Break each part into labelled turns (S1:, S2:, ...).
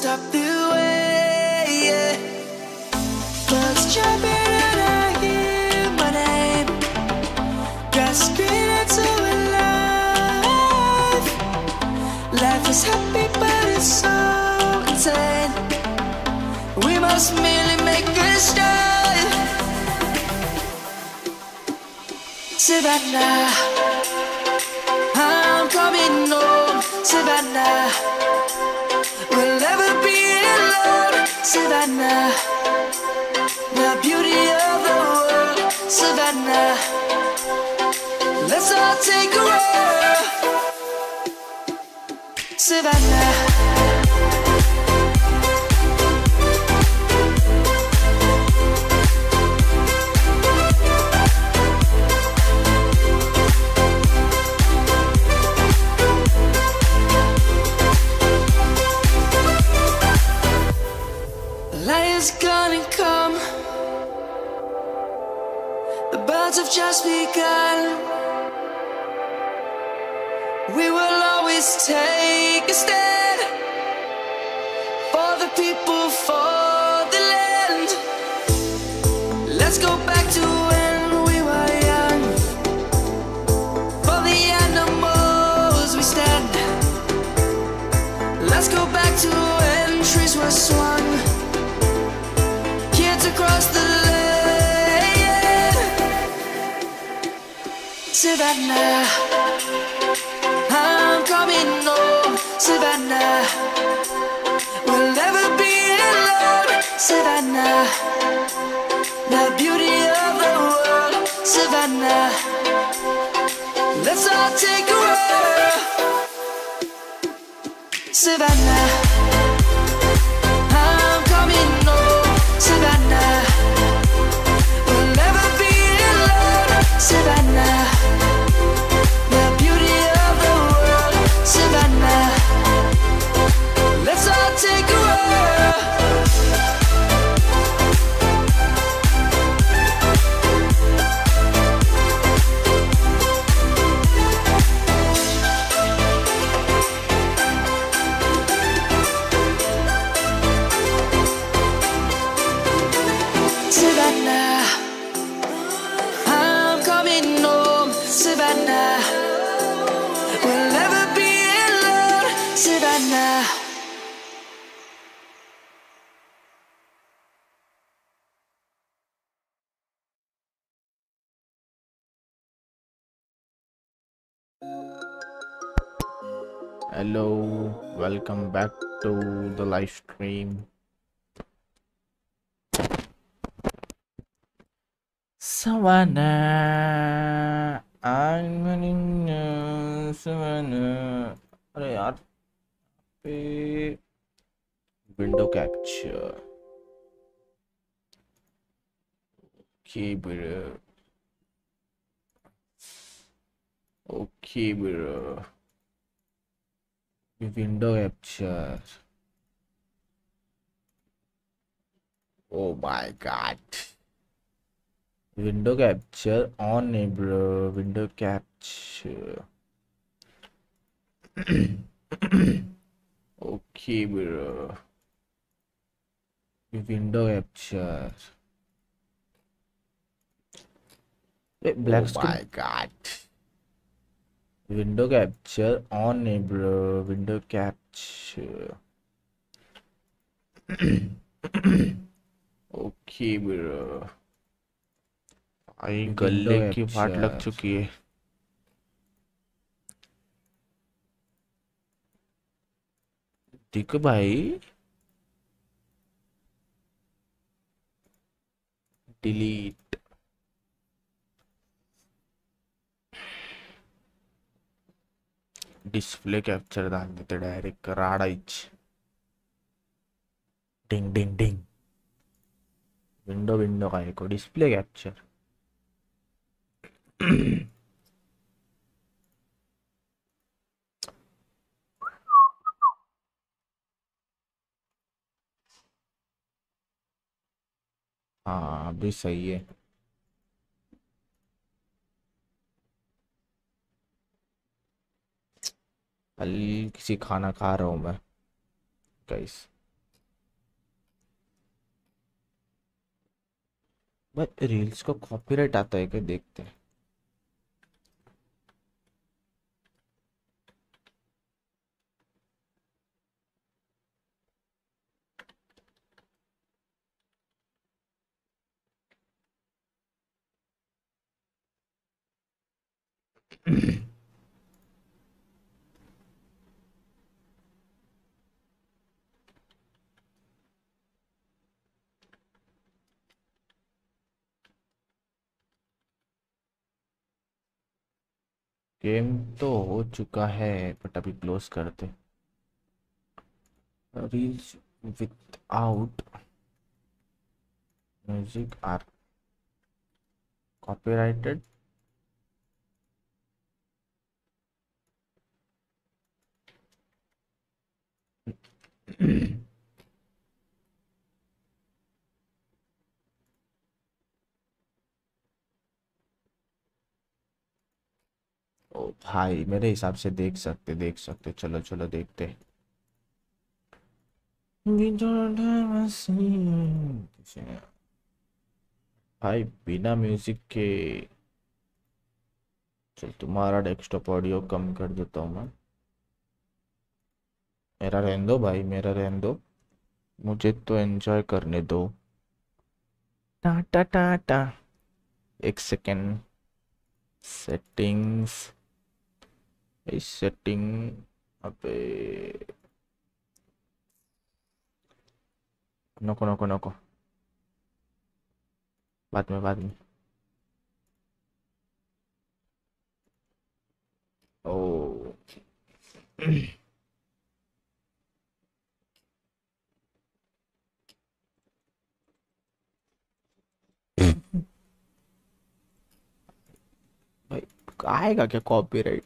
S1: stop this. team. Savannah, I'm
S2: running Savannah. अरे यार पे window capture okay bro okay bro window Oh my god. Window capture on a bro. Window capture. okay bro. Window capture. Wait, black
S3: oh
S2: screen.
S3: my god.
S2: Window capture on a bro. Window capture. Okay
S3: bro
S2: आई
S3: गले की फाट लग चुकी है
S2: दिख भाई delete display capture दान देते डायरेक्ट राड़ाइच डिंग डिंग डिंग विंडो विंडो का एक डिस्प्ले कैप्चर हाँ अभी सही है हल्की सी खाना खा रहा हूँ मैं कैसे भाई रील्स का कॉपीराइट आता है क्या देखते हैं गेम तो हो चुका है बट अभी क्लोज करते रील्स आउट म्यूजिक आर राइटेड ओ भाई मेरे हिसाब से देख सकते देख सकते चलो चलो देखते भाई बिना म्यूजिक के चल तुम्हारा डेस्कटॉप ऑडियो कम कर देता हूँ मैं मेरा रहने दो भाई मेरा रहने दो मुझे तो एंजॉय करने दो टाटा टा टा टा एक सेकेंड सेटिंग्स इस सेटिंग अबे नको नको नको बाद में बाद में ओ आएगा क्या कॉपीराइट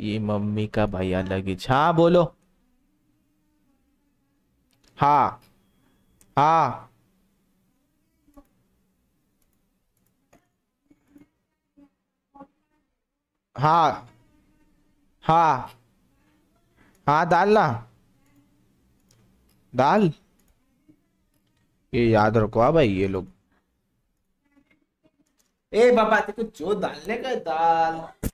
S2: ये मम्मी का भाई अलग ही हाँ बोलो हाँ हाँ हाँ हाँ हाँ दाल ना दाल ये याद रखो हाँ भाई ये लोग ए बाबा तेरे को जो डालने का दाल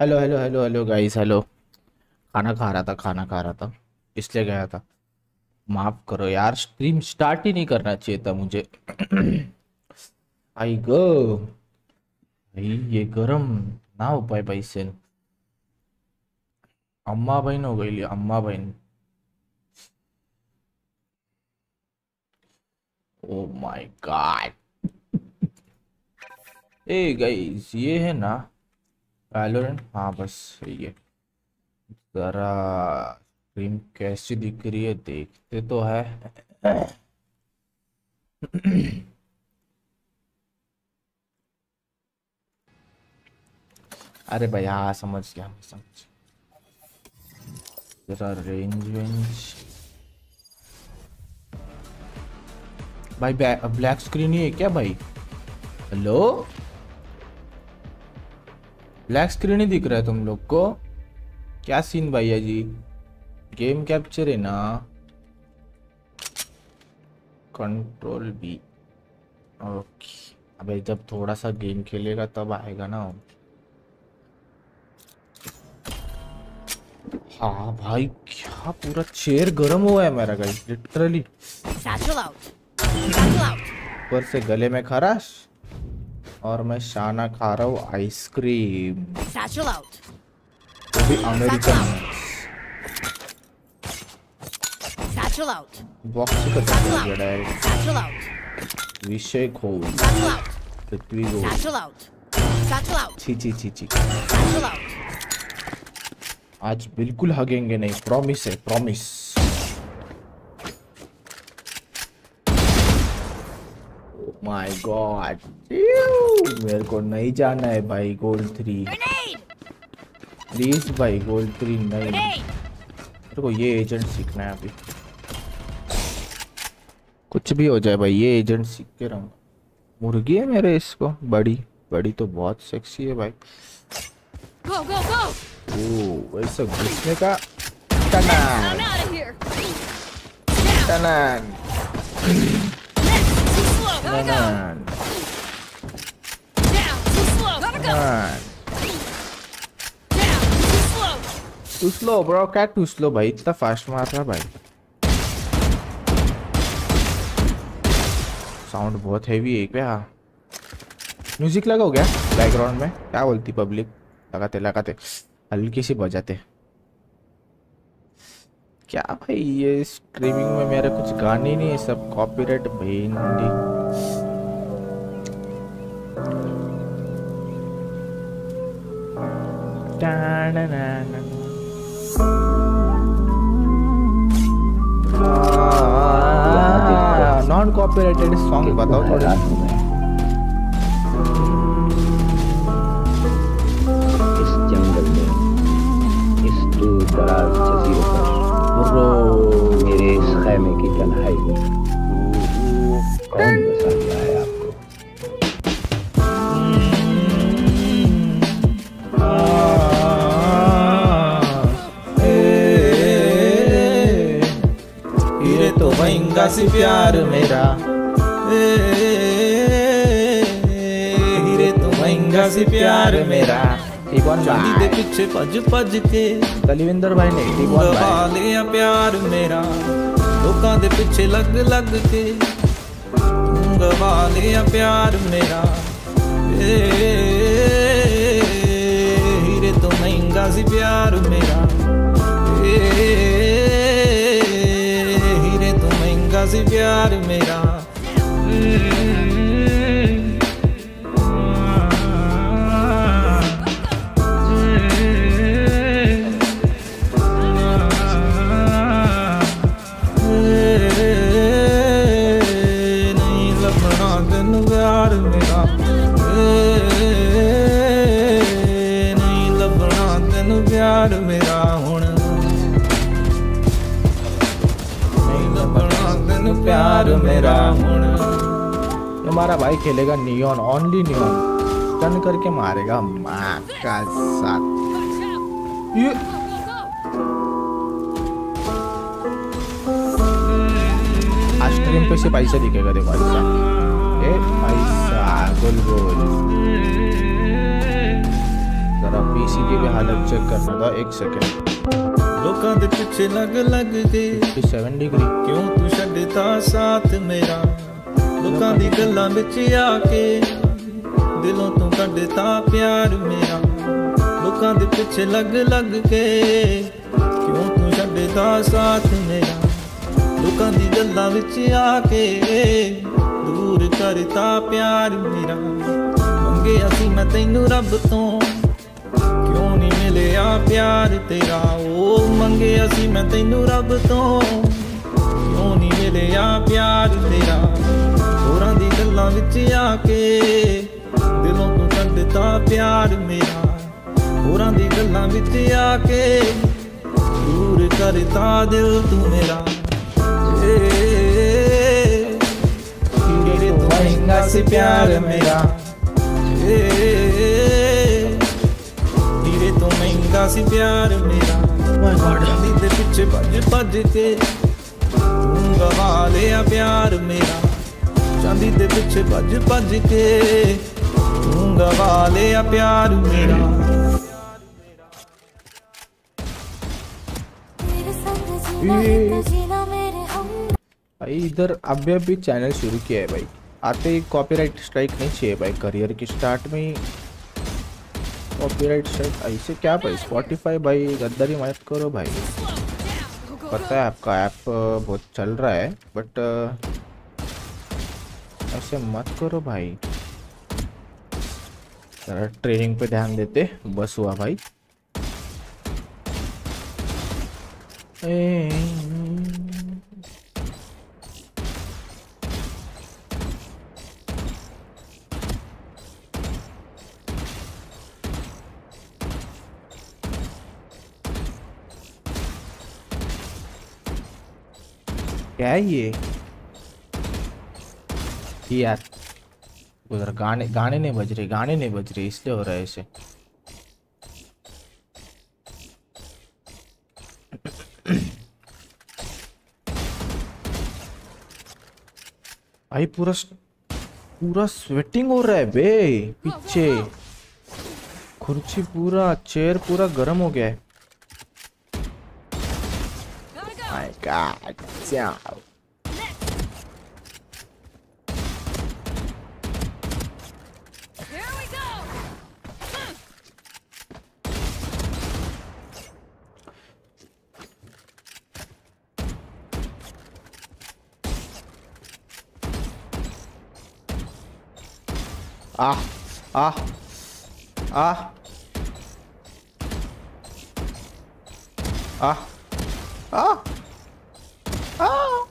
S2: hello hello hello hello guys hello खाना खा रहा था खाना खा रहा था इसलिए गया था माफ़ करो यार स्ट्रीम स्टार्ट ही नहीं करना चाहिए था मुझे आई गो भाई ये गरम ना हो पाए भाई सेन अम्मा बहन हो गई अम्मा बहन ओ माय गॉड ए गाइस ये है ना वैलोरेंट हाँ बस सही है ज़रा स्क्रीन कैसी दिख रही है देखते तो है अरे भाई हाँ समझ गया समझ ज़रा रेंज वेंज भाई ब्लैक स्क्रीन ही है क्या भाई हेलो ब्लैक स्क्रीन ही दिख रहा है तुम लोग को क्या सीन भैया जी गेम कैप्चर है ना कंट्रोल बी ओके अबे जब थोड़ा सा गेम खेलेगा तब आएगा ना हाँ भाई क्या पूरा चेयर गर्म हुआ है मेरा गाइस लिटरली ऊपर से गले में खराश और मैं शाना खा रहा हूँ आइसक्रीम वो अमेरिकन बॉक्स का डायरेक्ट विषय पृथ्वी आज बिल्कुल हगेंगे नहीं प्रॉमिस है प्रॉमिस माय गॉड मेरे को नहीं जाना है भाई गोल थ्री प्लीज भाई गोल थ्री नहीं मेरे को ये एजेंट सीखना है अभी कुछ भी हो जाए भाई ये एजेंट सीख के रहूँगा मुर्गी है मेरे इसको बड़ी बड़ी तो बहुत सेक्सी है भाई
S4: go, go, go.
S2: ओ, वैसे घुसने का टनान टनान
S4: Gotta Come go.
S2: on.
S4: Down, too slow. Gotta Come go.
S2: on.
S4: Down, too slow.
S2: Too slow, bro. क्या too slow भाई? इतना fast मार रहा भाई. साउंड बहुत हैवी है हाँ. क्या म्यूजिक लगा हो गया बैकग्राउंड में क्या बोलती पब्लिक लगाते लगाते हल्की सी बजाते क्या भाई ये स्ट्रीमिंग में मेरे कुछ गाने नहीं है सब कॉपीराइट भेंडी नॉन कॉपीराइटेड सॉन्ग बताओ थोड़ा
S5: इस जंगल में इस दूर दराज पर मेरे इस खैमे की तनहाई में कौन बसा
S2: पास प्यार मेरा हीरे तू महंगा सी प्यार मेरा
S6: चांदी दे पीछे के
S2: कलविंदर भाई ने
S6: प्यार मेरा लोकां दे पीछे लग लग के गवा लिया प्यार मेरा हीरे तो महंगा सी प्यार मेरा ए, ए, ए, राजी प्यार
S2: मेरा हम्म। भाई खेलेगा नियॉन ओनली नियॉन टन करके मारेगा मा का साथ ये स्ट्रीम पे से पैसा दिखेगा देखो ऐसा ए पैसा गोल गोल जरा पीसी की भी हालत चेक करना था एक सेकंड
S6: ਲੋਕਾਂ पीछे लग लग गए ਕੇ
S2: डिग्री
S6: क्यों तू ਤੂੰ ਛੱਡਦਾ ਸਾਥ ਮੇਰਾ ਲੋਕਾਂ ਦੀ ਗੱਲਾਂ ਵਿੱਚ ਆ ਕੇ ਦਿਲੋਂ ਤੋਂ ਕੱਢ ਤਾ ਪਿਆਰ ਮੇਰਾ ਲੋਕਾਂ ਦੇ ਪਿੱਛੇ ਲੱਗ ਲੱਗ ਕੇ ਕਿਉਂ ਤੂੰ ਛੱਡਦਾ ਸਾਥ ਮੇਰਾ ਲੋਕਾਂ ਦੀ ਗੱਲਾਂ ਵਿੱਚ ਆ ਕੇ ਦੂਰ ਕਰਤਾ ਪਿਆਰ ਮੇਰਾ ਮੰਗੇ ਅਸੀਂ ਮੈਂ ਤੈਨੂੰ ਰੱਬ ਤੋਂ ਕਿਉਂ ਨਹੀਂ ਮਿਲਿਆ ਪਿਆਰ ਤੇਰਾ ਓ ਮੰਗੇ ਅਸੀਂ ਮੈਂ ਤੈਨੂੰ ਰੱਬ ਤੋਂ ਕਿਉਂ ਨਹੀਂ ਮਿਲਿਆ ਪਿਆਰ ਤੇਰਾ ਗੱਲਾਂ ਵਿੱਚ ਆ ਕੇ ਦਿਲੋਂ ਤੋਂ ਛੱਡਤਾ ਪਿਆਰ ਮੇਰਾ ਹੋਰਾਂ ਦੀ ਗੱਲਾਂ ਵਿੱਚ ਆ ਕੇ ਦੂਰ ਕਰਤਾ ਦਿਲ ਤੂੰ ਮੇਰਾ ਕਿਹੜੇ ਤੋਂ ਮਹਿੰਗਾ ਸੀ ਪਿਆਰ ਮੇਰਾ ਤੇਰੇ ਤੋਂ ਮਹਿੰਗਾ ਸੀ ਪਿਆਰ ਮੇਰਾ ਵੜਦੀ ਦੇ ਪਿੱਛੇ ਭੱਜ ਭੱਜ ਕੇ ਤੂੰ ਗਵਾ ਲਿਆ ਪਿਆਰ ਮੇਰਾ ਚਾਂਦੀ ਦੇ ਪਿੱਛੇ ਭੱਜ ਭੱਜ ਕੇ ਤੂੰ ਗਵਾ ਲਿਆ ਪਿਆਰ ਮੇਰਾ
S2: भाई इधर अभी अभी चैनल शुरू किया है भाई आते ही कॉपीराइट स्ट्राइक नहीं चाहिए भाई करियर के स्टार्ट में ही कॉपीराइट स्ट्राइक ऐसे क्या भाई स्पॉटिफाई भाई गद्दारी मदद करो भाई पता है आपका ऐप आप बहुत चल रहा है बट ऐसे मत करो भाई ट्रेनिंग पे ध्यान देते बस हुआ भाई ए क्या है ये थी यार उधर गाने गाने नहीं बज रहे गाने नहीं बज रहे इसलिए हो रहा है ऐसे भाई पूरा पूरा स्वेटिंग हो रहा है बे पीछे कुर्सी पूरा चेयर पूरा गर्म हो गया है
S4: my god
S2: Ah. ah. Ah. Ah. Ah. Ah. Ah.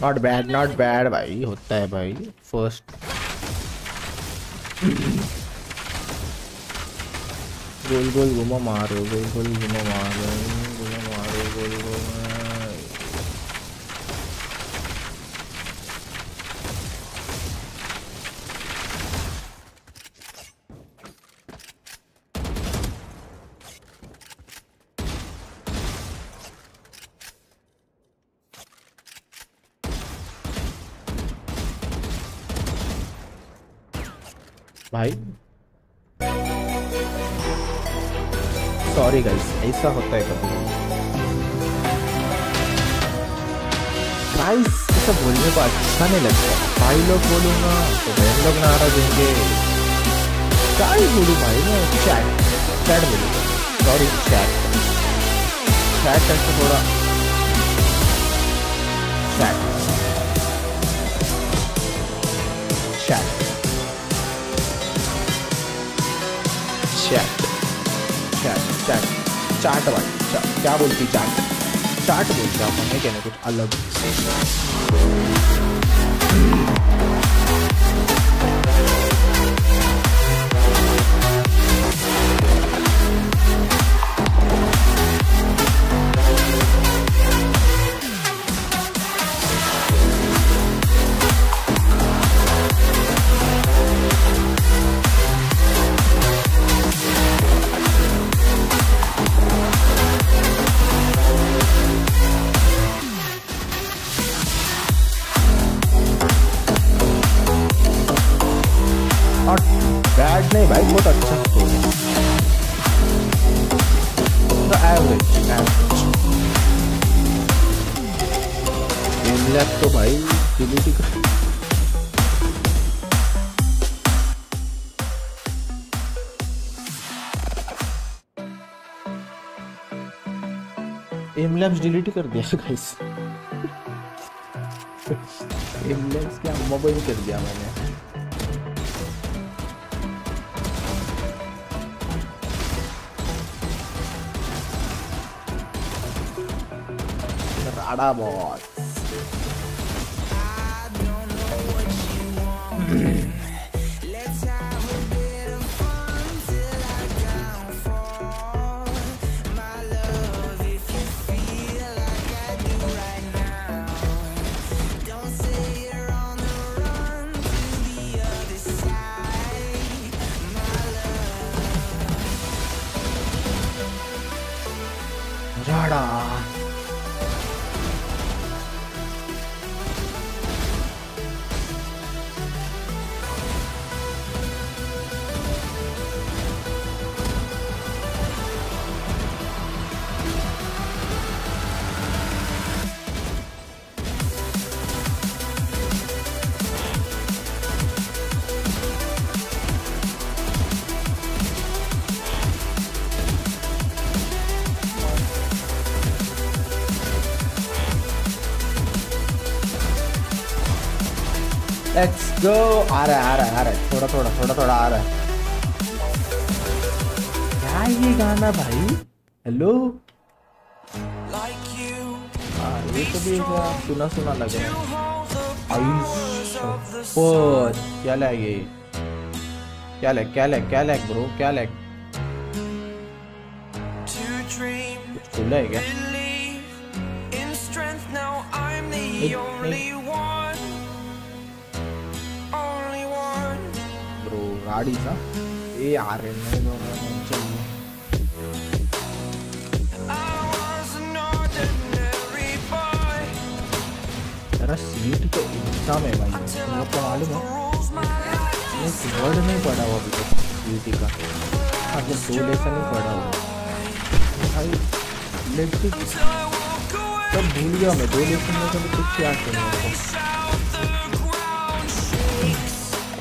S2: Not bad, not bad, भाई होता है first गोल गोल घुमा मारो गोल गोल घुमा मारो गोल मारो गोल गोल भाई सॉरी गाइस ऐसा होता है कभी गाइस ऐसा बोलने को अच्छा नहीं लगता भाई लोग बोलूंगा तो बहन लोग ना रहा देंगे गाइस बोलू भाई मैं चैट चैट बोलूँगा सॉरी चैट चैट करके थोड़ा chat chat chat chat chat chat वाली क्या बोलती चैट चाट चाट बोलती आप क्या ना कुछ अलग
S7: एमलैब्स डिलीट कर दिया गाइस एमलैब्स क्या मोबाइल कर दिया मैंने राडा बॉट आ रहा है आ रहा है आ रहा है थोड़ा थोड़ा थोड़ा थोड़ा आ रहा है क्या ये गाना भाई हेलो हाँ, ये तो भी एक सुना सुना लग रहा है क्या लैग ये क्या लैग क्या लैग क्या लैग ब्रो क्या लैग था ये यार चाहिए तेरा सीट तो इंतजाम है भाई आपको मालूम है वर्ड नहीं पड़ा हुआ अभी तक ब्यूटी का मतलब दो लेसन में पड़ा हुआ भाई
S2: इलेक्ट्रिक
S7: सब भूल गया मैं दो लेसन में कभी कुछ याद
S2: करना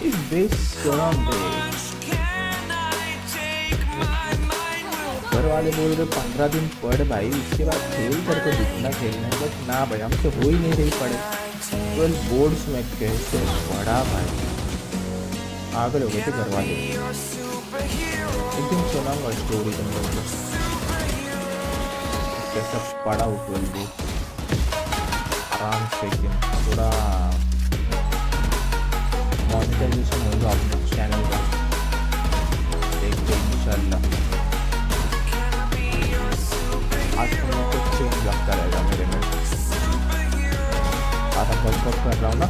S7: इस बेस चौड़ा वाले बोल रहे पंद्रह दिन पढ़ भाई इसके बाद खेल कर तो जितना खेलना है बट ना भाई हमसे हो ही नहीं रही पढ़े ट्वेल्थ बोर्ड्स में कैसे पढ़ा भाई आगे लोगों से घर वाले एक दिन सुनाऊंगा स्टोरी तुम लोग कैसा पढ़ा हो ट्वेल्थ बोर्ड आराम से एक दिन थोड़ा मॉनिटाइजेशन होगा अपने चैनल का देखते इंशाल्लाह आज तो कुछ चेंज लगता रहेगा मेरे में आधा बहुत बहुत कर रहा हूँ ना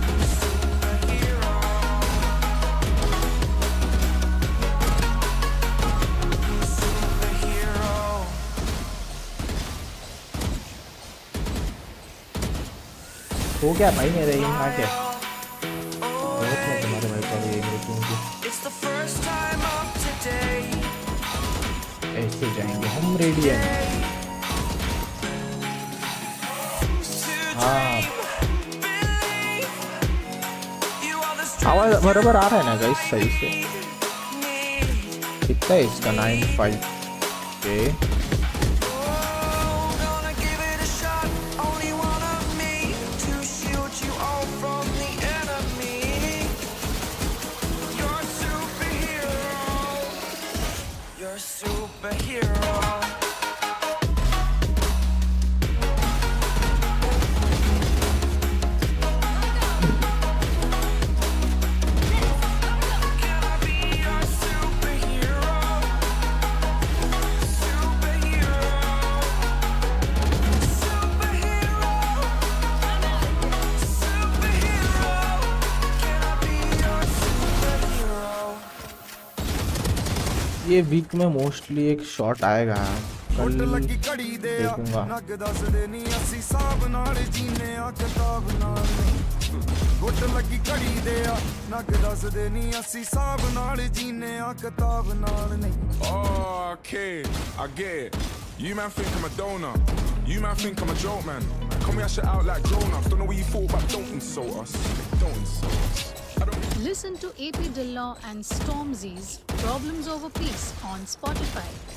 S7: हो गया भाई मेरे इन आके बहुत ऐसे जाएंगे हम रेडी हैं आवाज बराबर आ रहा है ना गाइस सही से कितना है इसका नाइन फाइव के वीक में मोस्टली एक शॉट आएगा कल देखूंगा
S8: ਗੁੱਟ ਲੱਗੀ ਘੜੀ ਦੇ ਆ ਨੱਗ ਦੱਸਦੇ ਨਹੀਂ ਅਸੀਂ ਸਾਬ ਨਾਲ ਜੀਨੇ ਆ ਕਿਤਾਬ ਨਾਲ ਨਹੀਂ
S9: ਓਕੇ ਅਗੇ you man think I'm a donor you man think I'm
S8: a joke man come ya shut out like donor don't know what you thought but don't insult us don't insult us
S7: Listen to AP Dillaw and Stormzy's Problems Over Peace on Spotify.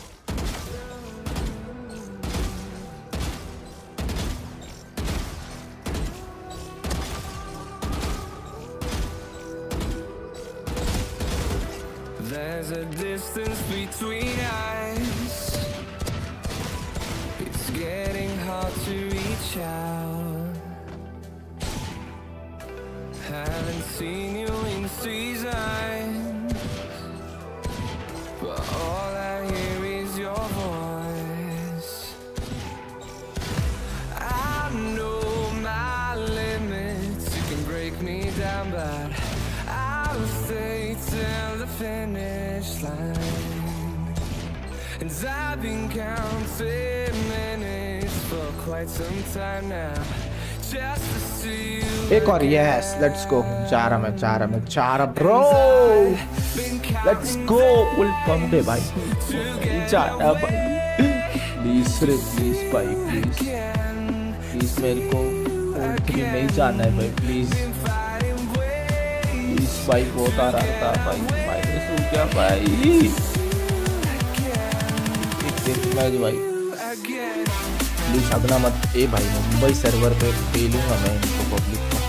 S2: एक और yes let's go जा रहा मैं जा रहा bro let's go full Bombay भाई जा रहा प्लीज रे प्लीज भाई प्लीज प्लीज मेरे को थ्री नहीं जाना है भाई प्लीज प्लीज भाई बहुत आ रहा था भाई माइनस हो गया भाई एक देख भाई प्लीज़ अगला मत ए भाई मुंबई सर्वर पे पेलूंगा मैं इनको पब्लिक को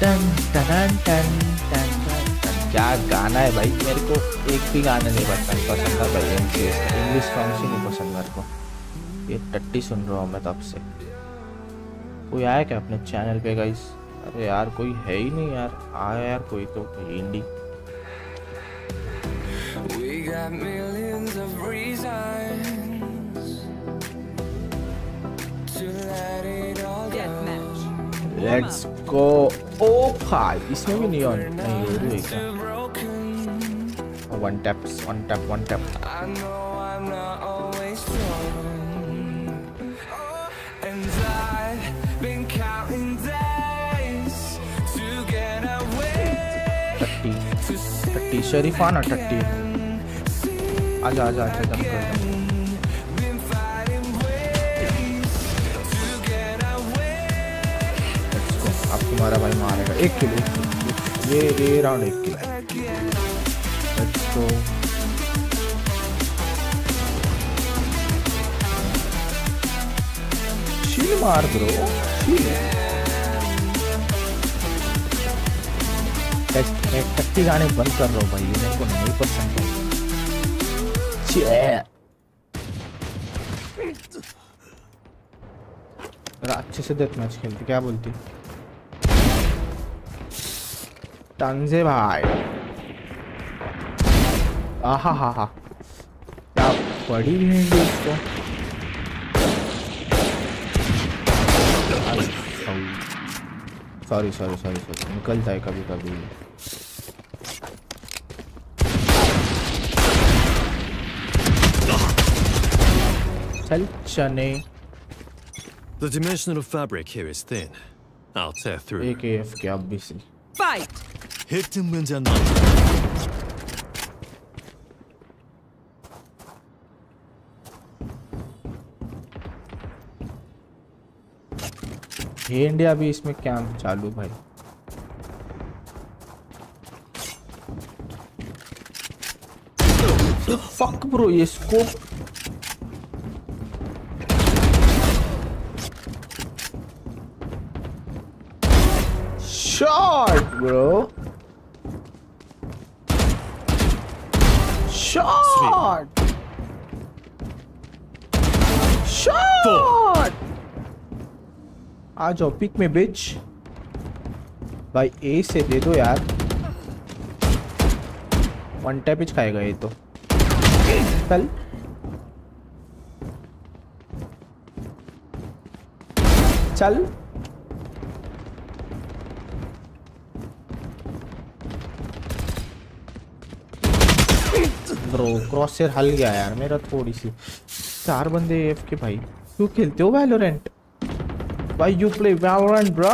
S2: टन टन टन टन क्या गाना है भाई मेरे को एक भी गाना नहीं पसंद पसंद था भाई एम सी एस का इंग्लिश सॉन्ग से नहीं पसंद मेरे को ये टट्टी सुन रहा हूँ मैं तब से कोई आया क्या अपने चैनल पे गाइस अरे यार कोई है ही नहीं यार आया यार कोई तो
S1: है Let's go.
S2: Oh भाई इसमें भी नहीं ऑन नहीं हो रही
S1: One
S2: one one tap, tap one
S1: I know I'm not
S2: टट्टी
S1: शरीफाना
S2: टट्टी आजा आजा आजा जम कर अब तुम्हारा भाई मारेगा एक किलो ये ये राउंड एक किलो लेट्स शील मार ब्रो शील ये टट्टी गाने बंद कर रहा हूँ भाई मेरे को नहीं पसंद है अच्छे से देख मैच खेलती क्या बोलती तंजे भाई आहा हा हा क्या पड़ी भेंडी उसको सॉरी सॉरी सॉरी सॉरी निकल जाए कभी कभी दरअसल चने
S10: The dimension of fabric here is thin. I'll tear through.
S2: AKF क्या BC.
S4: Fight.
S10: Hit him when they're
S2: ये इंडिया भी इसमें कैंप चालू भाई फक ब्रो ये scope Charge, bro. Shot! Shot! आ जाओ पिक में बिच भाई ए से दे दो यार वन टैप इच खाएगा ये तो चल चल ब्रो क्रॉस से हल गया यार मेरा थोड़ी सी चार बंदे एफ के भाई तू खेलते हो वैलोरेंट भाई यू प्ले वैलोरेंट ब्रो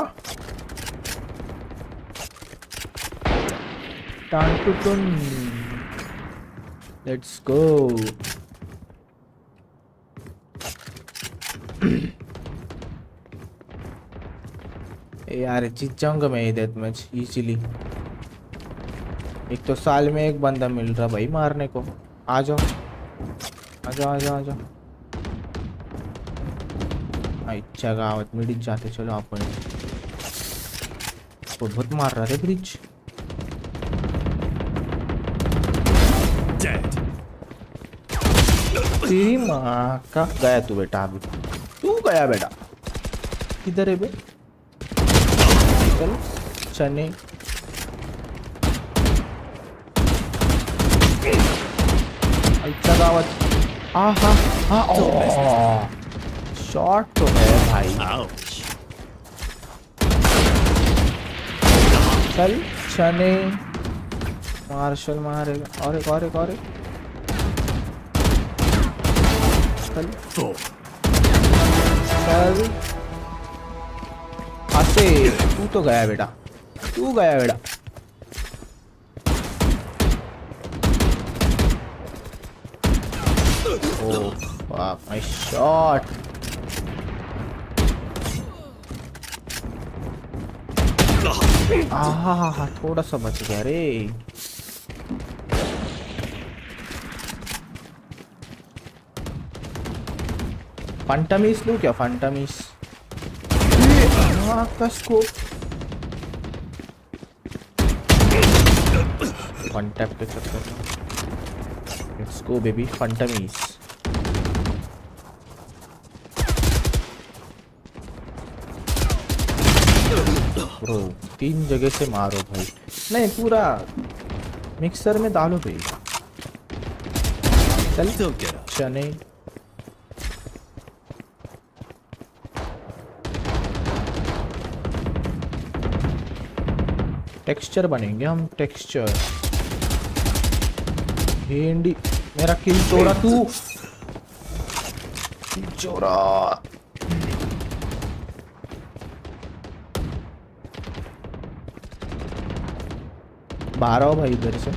S2: टांटुटुन लेट्स गो यार जीत जाऊंगा मैं ये डेथ मैच इजीली एक तो साल में एक बंदा मिल रहा भाई मारने को आ जाओ आ जाओ आ जाओ आ जाओ अच्छा गावत मिडिच जाते चलो अपन तो बहुत मार रहा है ब्रिज तेरी माँ का गया तू बेटा अभी तू गया बेटा किधर है बे चलो चने बगावत हा हा ओ शॉट तो है भाई चल चने मार्शल मारेगा और एक और एक और एक चल तो चल आते तू तो गया बेटा तू गया बेटा Oh, fuck, my shot. आहा ah, थोड़ा सा बच गया रे फंटामिस लू क्या फंटामिस का स्कोप फंटैप पे चक्कर लेट्स गो बेबी फंटामिस मारो तीन जगह से मारो भाई नहीं पूरा मिक्सर में डालो भाई चल तो चने टेक्सचर बनेंगे हम टेक्सचर भिंडी मेरा किल चोरा तू चोरा बाहर आओ भाई इधर से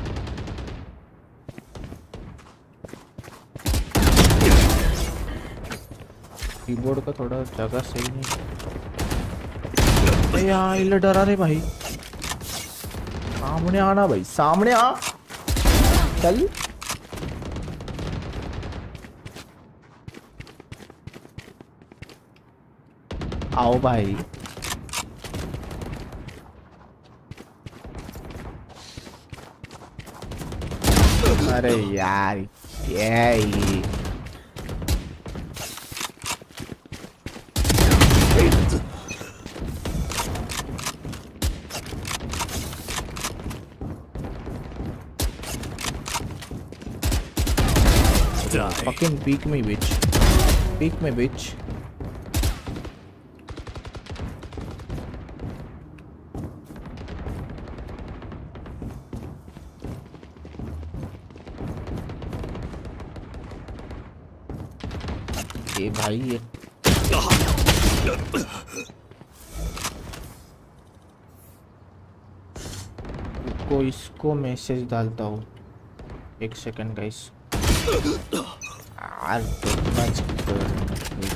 S2: कीबोर्ड का थोड़ा जगह सही नहीं यहाँ इले डरा रहे भाई सामने आना भाई सामने आ चल आओ भाई Para Yeah. Fucking peek me, bitch. Peek me, bitch. भाई ये को इसको मैसेज डालता हूँ एक सेकंड गाइस यार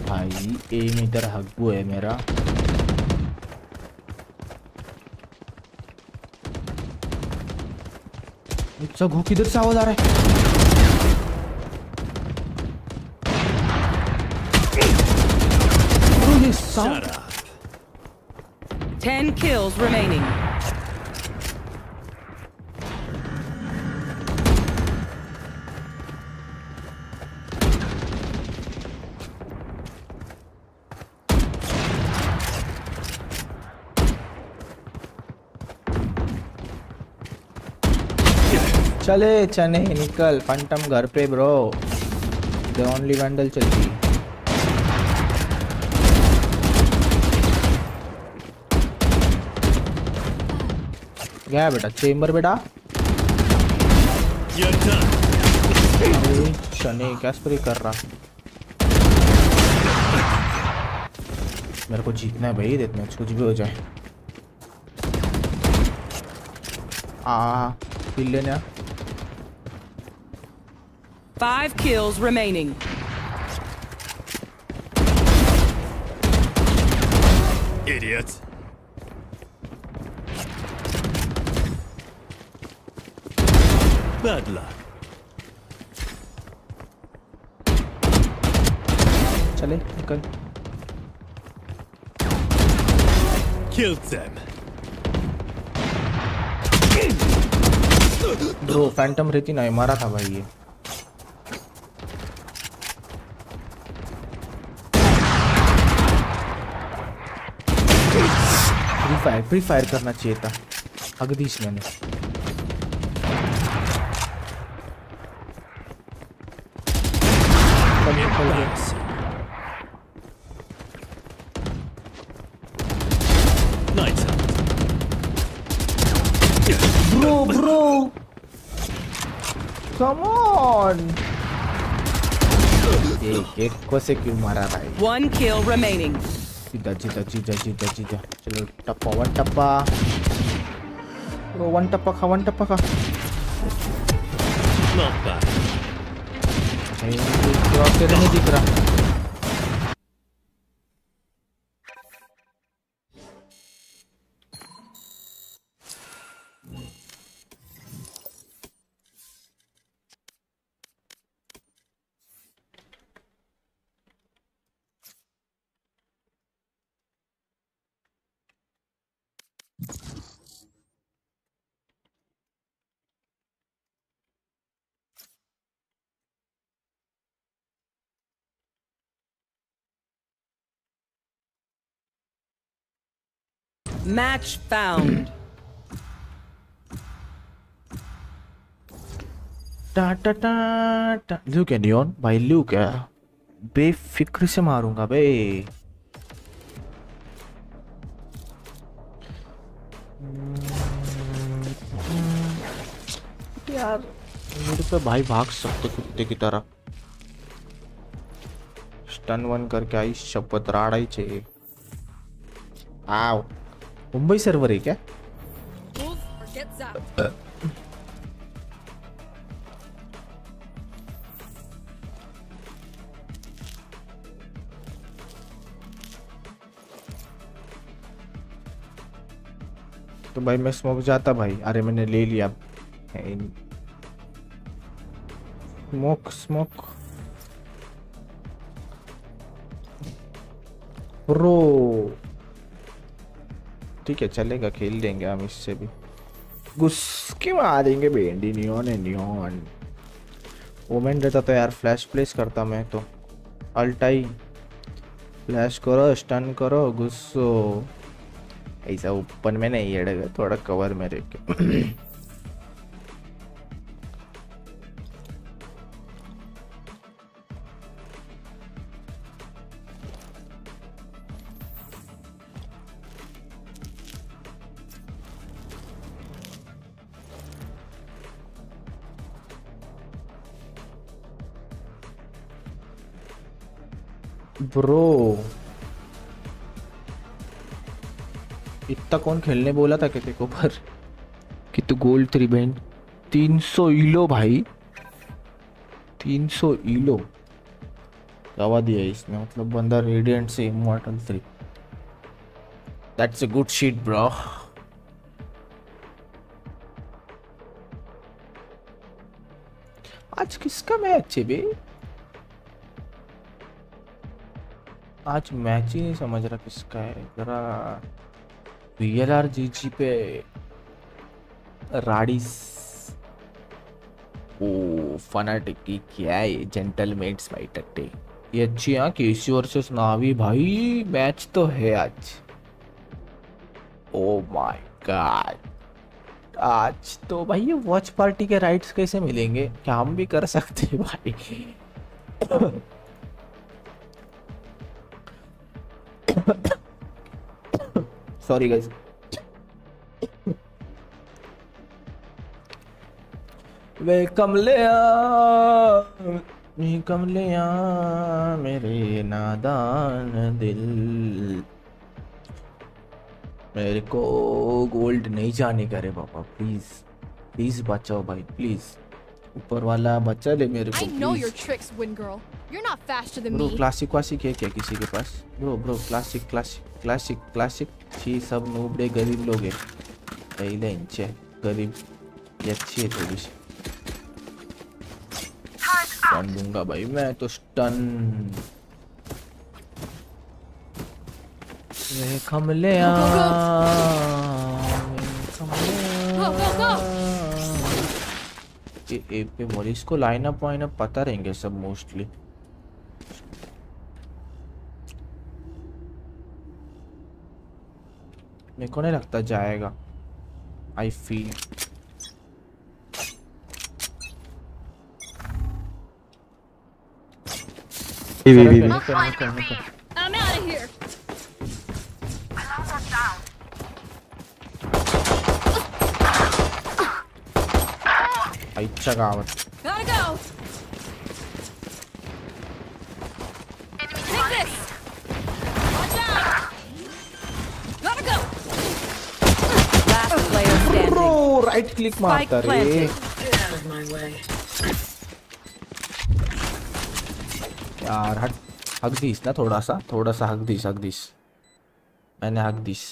S2: भाई एम इधर हकू है मेरा सब किधर से आवाज आ रहा है assault? Shut up.
S11: Ten kills remaining.
S2: चले चने निकल फंटम घर पे ब्रो द ओनली वंडल चलती गया बेटा चेम्बर बेटा शनि क्या स्प्रे कर रहा मेरे को जीतना है भाई देखना कुछ भी हो जाए आ लेना
S11: Five kills remaining.
S10: Bad luck.
S2: चले निकल
S10: Killed them.
S2: Bro, Phantom रहती ना मारा था भाई ये फ्री फायर फ्री फायर करना चाहिए था अगदीश मैंने
S10: Bogus. Nice.
S2: Bro, bro. Come on. एक को से क्यों मारा भाई?
S11: One kill remaining.
S2: One जीता जीता जीता जीता चलो One वन टप्पा One टप्पा खा One टप्पा खा
S10: Not bad.
S2: तो नहीं दिख रहा
S11: Match found.
S2: टा टा टा टा लुक है नियॉन भाई लुक है बेफिक्र से मारूंगा बे यार मेरे पे भाई भाग सकते कुत्ते की तरह स्टन वन करके आई शपथ राड़ आई चाहिए आओ मुंबई सर्वर है क्या तो भाई मैं स्मोक जाता भाई अरे मैंने ले लिया स्मोक स्मोक ब्रो ठीक है चलेगा खेल देंगे हम इससे भी गुस्के मारेंगे भेंडी न्योन है नियोन वोमेन रहता तो यार फ्लैश प्लेस करता मैं तो अल्टाई फ्लैश करो स्टन करो गुस्सो ऐसा ओपन में नहीं अड़ेगा थोड़ा कवर में रह के ब्रो इतना कौन खेलने बोला था कहते को पर कि तू गोल्ड थ्री बहन तीन सौ इलो भाई तीन सौ इलो दवा दिया इसने मतलब बंदा रेडियंट से immortal three that's a good shit bro आज किसका मैच है बे आज मैच ही नहीं समझ रहा किसका है जरा V L R G G पे राडिस ओ फनाटिक क्या है जेंटलमेट्स भाई टट्टे ये अच्छी हाँ के सी वर्सेस नावी भाई मैच तो है आज ओ माय गॉड आज तो भाई ये वॉच पार्टी के राइट्स कैसे मिलेंगे क्या हम भी कर सकते हैं भाई सॉरी गाइस वे कमलिया कमलिया मेरे नादान दिल मेरे को गोल्ड नहीं जाने करे पापा प्लीज प्लीज बचाओ भाई प्लीज़ ऊपर वाला बच्चा ले मेरे को ब्रो क्लासिक क्लासिक है क्या किसी के पास bro bro classic classic classic classic जी सब नोबड़े गरीब लोग हैं है पहले इंचे गरीब ये अच्छी है थोड़ी सी स्टन दूंगा भाई मैं तो स्टन कमले
S4: खमले खमले
S2: ए ए पे मोल इसको लाइन अप वाइन अप पता रहेंगे सब मोस्टली मेरे को नहीं लगता जाएगा I feel
S4: I'm out of here.
S2: अच्छा काम राइट क्लिक मारता यार हट हक दीस ना थोड़ा सा थोड़ा सा हक दीस हक दीस मैंने हक दीस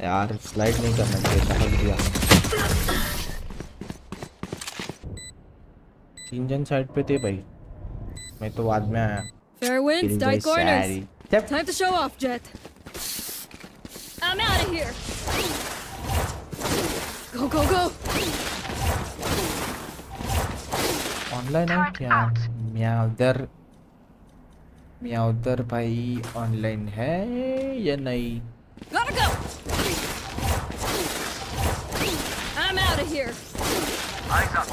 S2: यार स्लाइड नहीं करना चाहिए हक दिया तीन साइड पे थे भाई मैं तो बाद में आया ऑनलाइन है क्या म्या उधर भाई ऑनलाइन है या नहीं
S4: got to go I am out of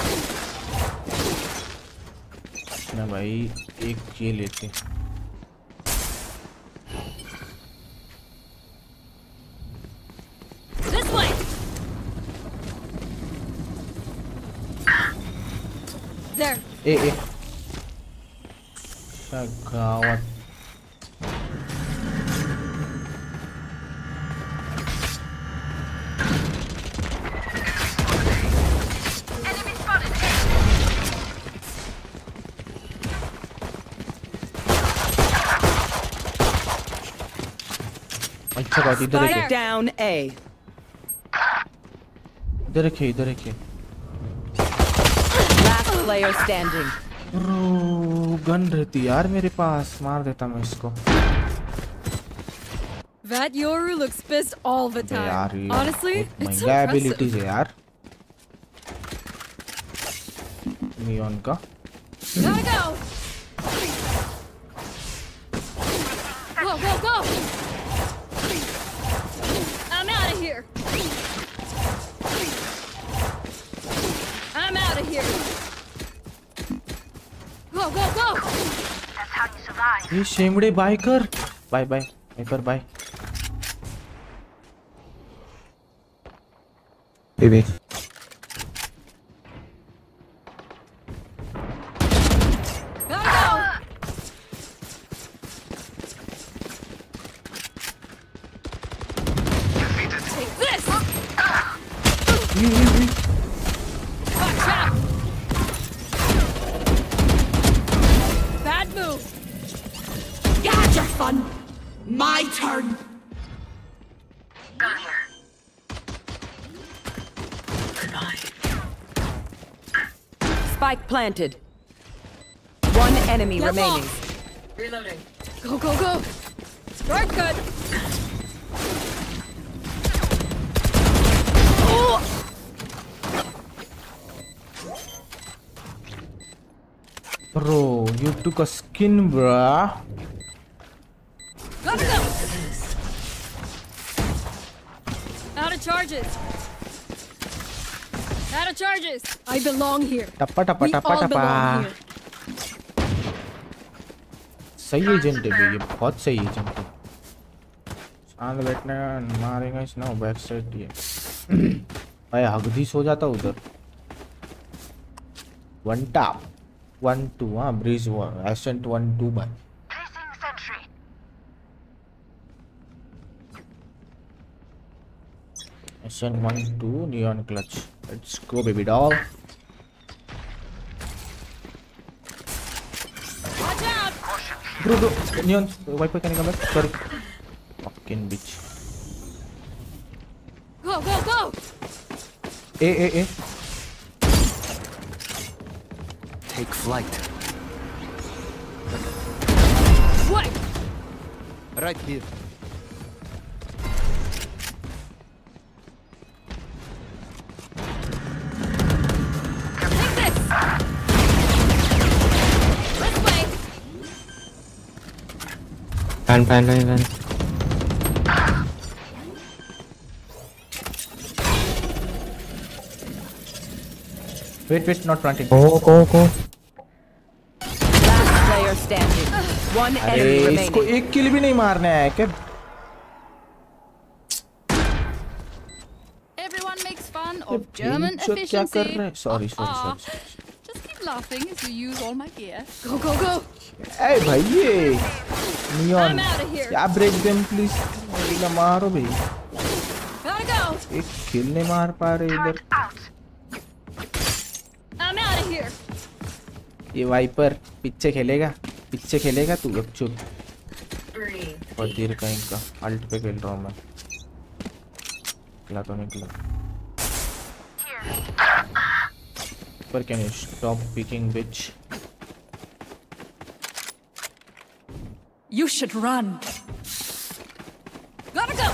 S2: ना भाई एक ये लेते ए ए गावत बात इधर रखिए
S11: डाउन ए
S2: इधर रखिए इधर रखिए
S11: last player standing
S2: bro gun रहती यार मेरे पास मार देता मैं इसको
S4: That Yoru looks pissed all the
S2: time. यार, यार,
S4: Honestly, it's
S2: abilities है यार. नियॉन का.
S4: Gotta go. Go go go. I'm out of here. Go, go, go. That's how you survive.
S12: Hey, Shemde biker. Bye, bye. Biker, bye.
S11: Baby. planted. One enemy
S4: Get
S11: remaining.
S4: Off.
S12: Reloading.
S4: Go, go, go! Spark gun!
S2: Bro, you took a skin, bruh.
S4: Gotta go! Out of charges! Out of charges. I belong here.
S2: Tappa, tappa,
S4: we
S2: tappa,
S4: all
S2: tappa.
S4: belong here.
S2: सही agent है भी ये बहुत सही agent है सांस बैठने का मारेंगे इस ना बैक साइड ये भाई हगदीस हो जाता उधर वन टॉप वन टू हाँ bridge one ascent one two by ascent one two neon clutch Let's go, baby doll. Bro, bro, neon, why can I come back? Sorry. Fucking bitch.
S4: Go, go, go!
S2: A, A, A.
S13: Take flight.
S4: What?
S13: Right here.
S3: Even पहले even
S2: Wait, wait, not planting.
S3: Go, go, go.
S11: Last player standing. One enemy remaining.
S2: इसको एक किल भी नहीं मारने है क्या?
S7: Everyone makes fun of German
S2: efficiency. क्या कर रहे हैं? Sorry,
S7: sorry, sorry. laughing as you use all my gear. Go, go, go.
S2: Hey, भाई ये नियॉन क्या ब्रेक देम प्लीज मेरा मारो भाई एक किल नहीं मार पा रहे इधर
S7: I'm out of here.
S2: ये वाइपर पीछे खेलेगा पीछे खेलेगा तू अब चुप और देर का इनका अल्ट पे खेल रहा हूँ मैं निकला तो निकला can you stop picking bitch?
S12: You should run.
S7: Gotta go!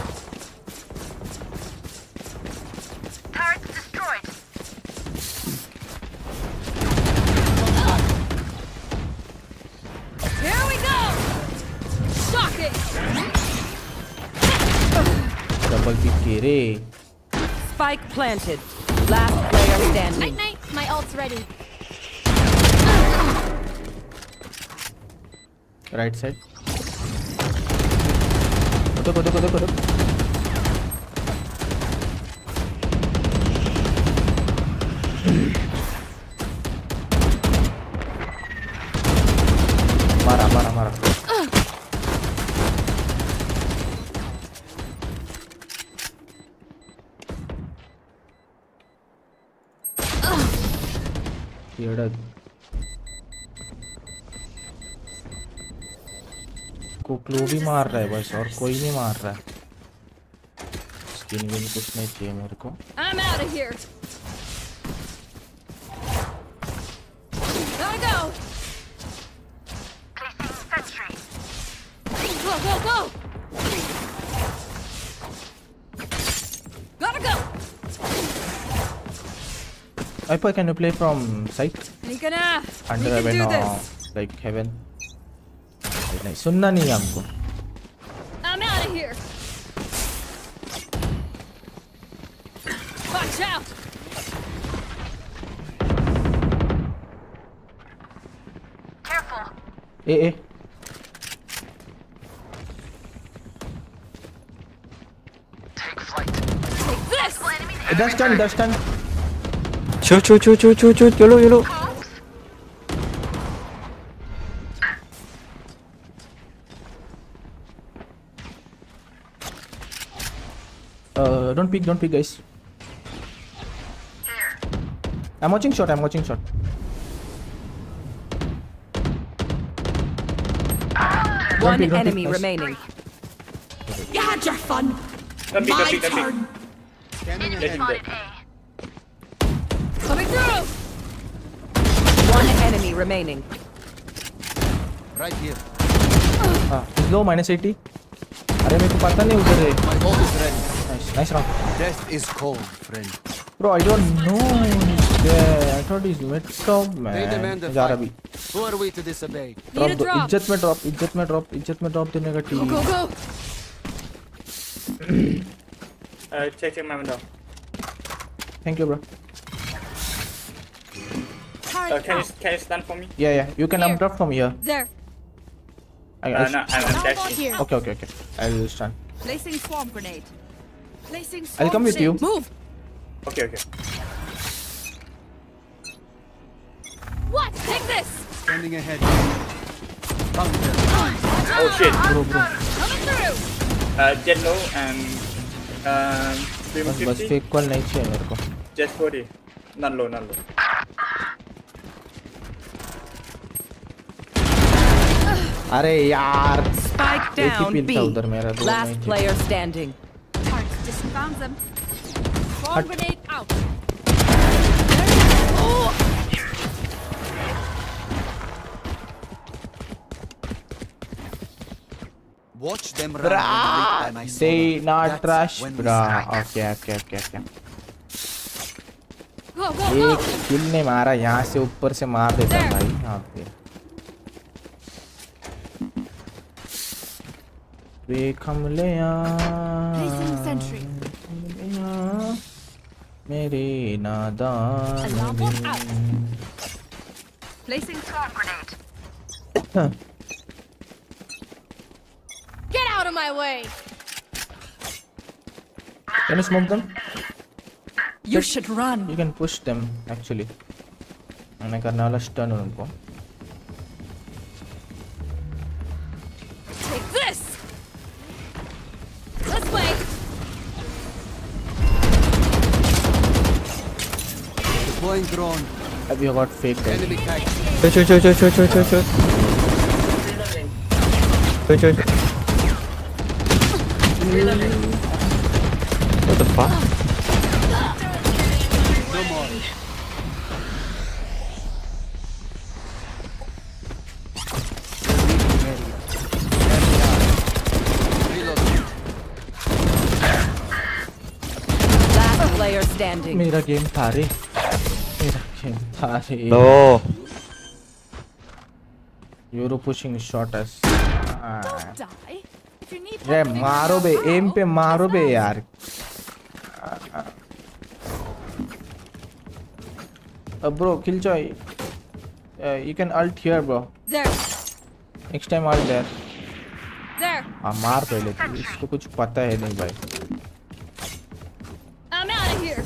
S12: Turret destroyed.
S7: Here we go! Shocking!
S2: Double PK
S11: Spike planted. Last player standing.
S4: Night, night. My ult's ready.
S2: Right side. Go, go, go, go, go, go. go. Clue भी मार रहा है बस और कोई नहीं मार रहा स्किन कुछ नहीं चाहिए मेरे को can you play from site? Under heaven or like heaven? नहीं सुनना नहीं है हमको ए ए दस टन दस टन
S3: चलो चलो चलो चलो चलो चलो
S2: Uh, don't peek, don't peek, guys. I'm watching shot, I'm watching shot.
S11: One
S2: peek,
S11: enemy
S2: peek,
S11: remaining.
S12: You had your fun.
S14: Don't
S12: My
S14: peek,
S12: turn.
S14: Standing
S13: ahead.
S7: Coming through.
S11: One enemy remaining.
S13: Right here.
S2: Uh, low minus 80. अरे मेरे को पता नहीं उधर है
S13: my ball is red
S2: nice nice round death is cold friend bro I don't know I thought
S13: is
S2: mid
S13: stop man
S2: जा रहा
S13: भी who are we to
S2: disobey
S7: drop
S2: दो इज्जत में ड्रॉप इज्जत में ड्रॉप इज्जत में ड्रॉप देने का team
S7: go
S14: go check check मैं down
S2: Thank you, bro.
S14: Uh, can you can you stand for me?
S2: Yeah, yeah. You can
S7: here.
S2: drop from here.
S7: There.
S2: I,
S14: uh,
S2: I
S14: no, I'm,
S2: Okay, okay, okay. I will try.
S7: Placing swarm grenade. Placing
S2: swamp
S7: I'll
S2: come with you.
S7: Move.
S14: Okay, okay.
S7: What? Take this.
S13: Standing ahead.
S14: Oh shit,
S2: bro, bro.
S7: Coming through.
S14: Uh, jet low and um.
S2: बस बस fake call नहीं
S14: Jet 40. Not low, not low.
S2: अरे यार spike
S11: down
S2: B उधर मेरा दो
S4: last
S2: player
S4: standing हट
S13: Watch them run.
S2: The
S13: They
S2: not
S13: That's
S2: trash, bra. Okay, okay, okay, okay.
S4: Go, go, go.
S2: एक किल ने मारा यहाँ से ऊपर से मार देता भाई हाँ फिर
S4: Ve kamleya
S2: मेरे नादान
S4: Placing smoke grenade. Get out of my way.
S2: Can you smoke them?
S12: You should run.
S2: You can push them actually.
S4: I'm gonna stun them.
S13: Deploying drone.
S2: Have you got fake dead?
S13: Enemy tag.
S3: Shoot, shoot, shoot, shoot, shoot, shoot, shoot, shoot. What the fuck?
S13: No more.
S11: Last player standing.
S2: Sorry.
S3: No.
S2: You're pushing shot us.
S4: Don't die. If you need ये
S2: मारो बे M पे मारो बे यार Uh, bro, Killjoy, uh, you can alt here, bro.
S4: There.
S2: Next time alt there.
S4: There.
S2: हाँ मार पहले इसको कुछ पता है नहीं भाई.
S4: I'm out of here.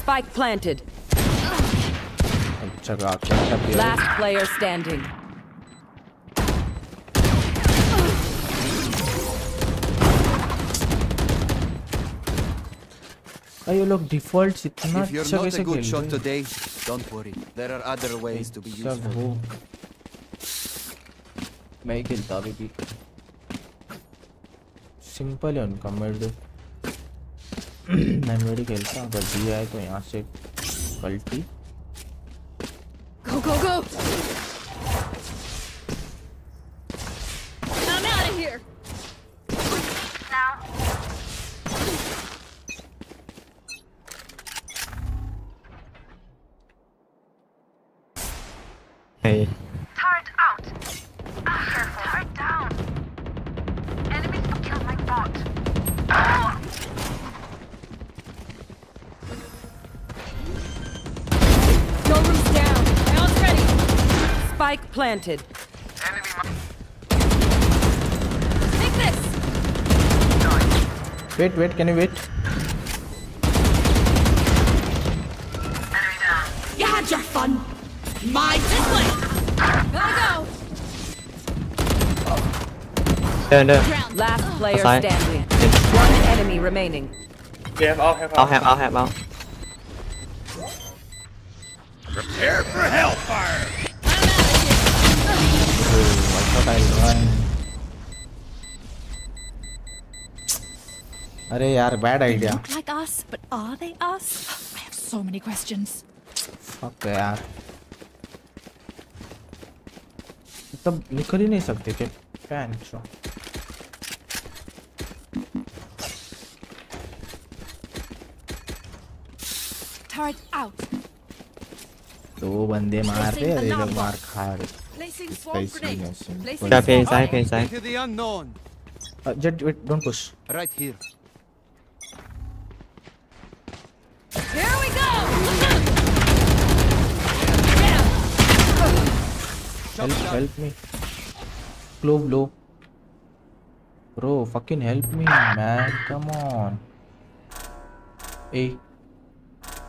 S11: Spike planted. Last player standing.
S2: Oh, you look default.
S13: If you're not a good shot today, don't worry. There are other ways to be useful.
S2: मैं खेलता अभी Simple, सिंपल है मैं मेरी खेलता हूँ गलती आए तो यहाँ से
S4: गलती गो गो गो
S3: Hey
S11: Spike planted.
S4: Enemy Take this!
S2: Nice. Wait, wait, can you wait? Enemy down.
S12: You had your fun. My display!
S4: Gotta go!
S3: Stand up.
S11: Last player standing. Yes. One enemy remaining.
S14: Yeah, I'll have,
S3: I'll have, I'll have,
S8: Prepare for hellfire!
S2: भाई अरे यार bad idea
S12: like us but are they us i have so many questions
S2: fuck यार तब निकल ही नहीं सकते क्या pan चो
S12: turret out
S2: दो बंदे मार रहे अरे लोग मार खा रहे
S12: Placing
S2: swamp
S12: grenade. Placing
S3: yeah, face, I,
S12: face,
S3: I.
S13: Into the unknown.
S2: Uh, wait, don't push.
S13: Right here.
S4: Here we go.
S2: Help, help me. Blow, blow. Bro, fucking help me, man. Come on. A.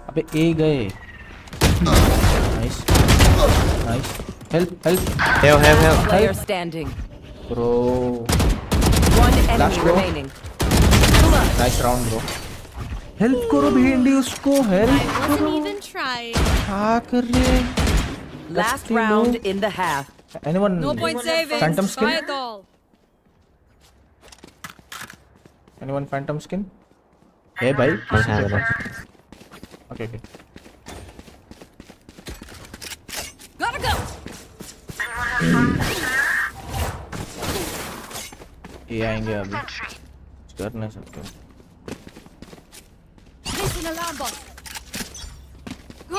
S2: अबे A. गए Nice. Nice. Help, help.
S3: Help, help, help.
S11: Player standing.
S2: Bro.
S11: One enemy
S2: bro.
S11: remaining.
S2: Nice round, bro. Help करो भिंडी उसको help करो क्या कर रहे
S11: last round in the half in the half.
S2: Anyone?
S4: No skin saving.
S2: Phantom skin. Anyone? Phantom skin? Hey, भाई
S3: Okay.
S2: Okay okay
S4: Gotta go!
S2: ये आएंगे अभी कुछ कर नहीं सकते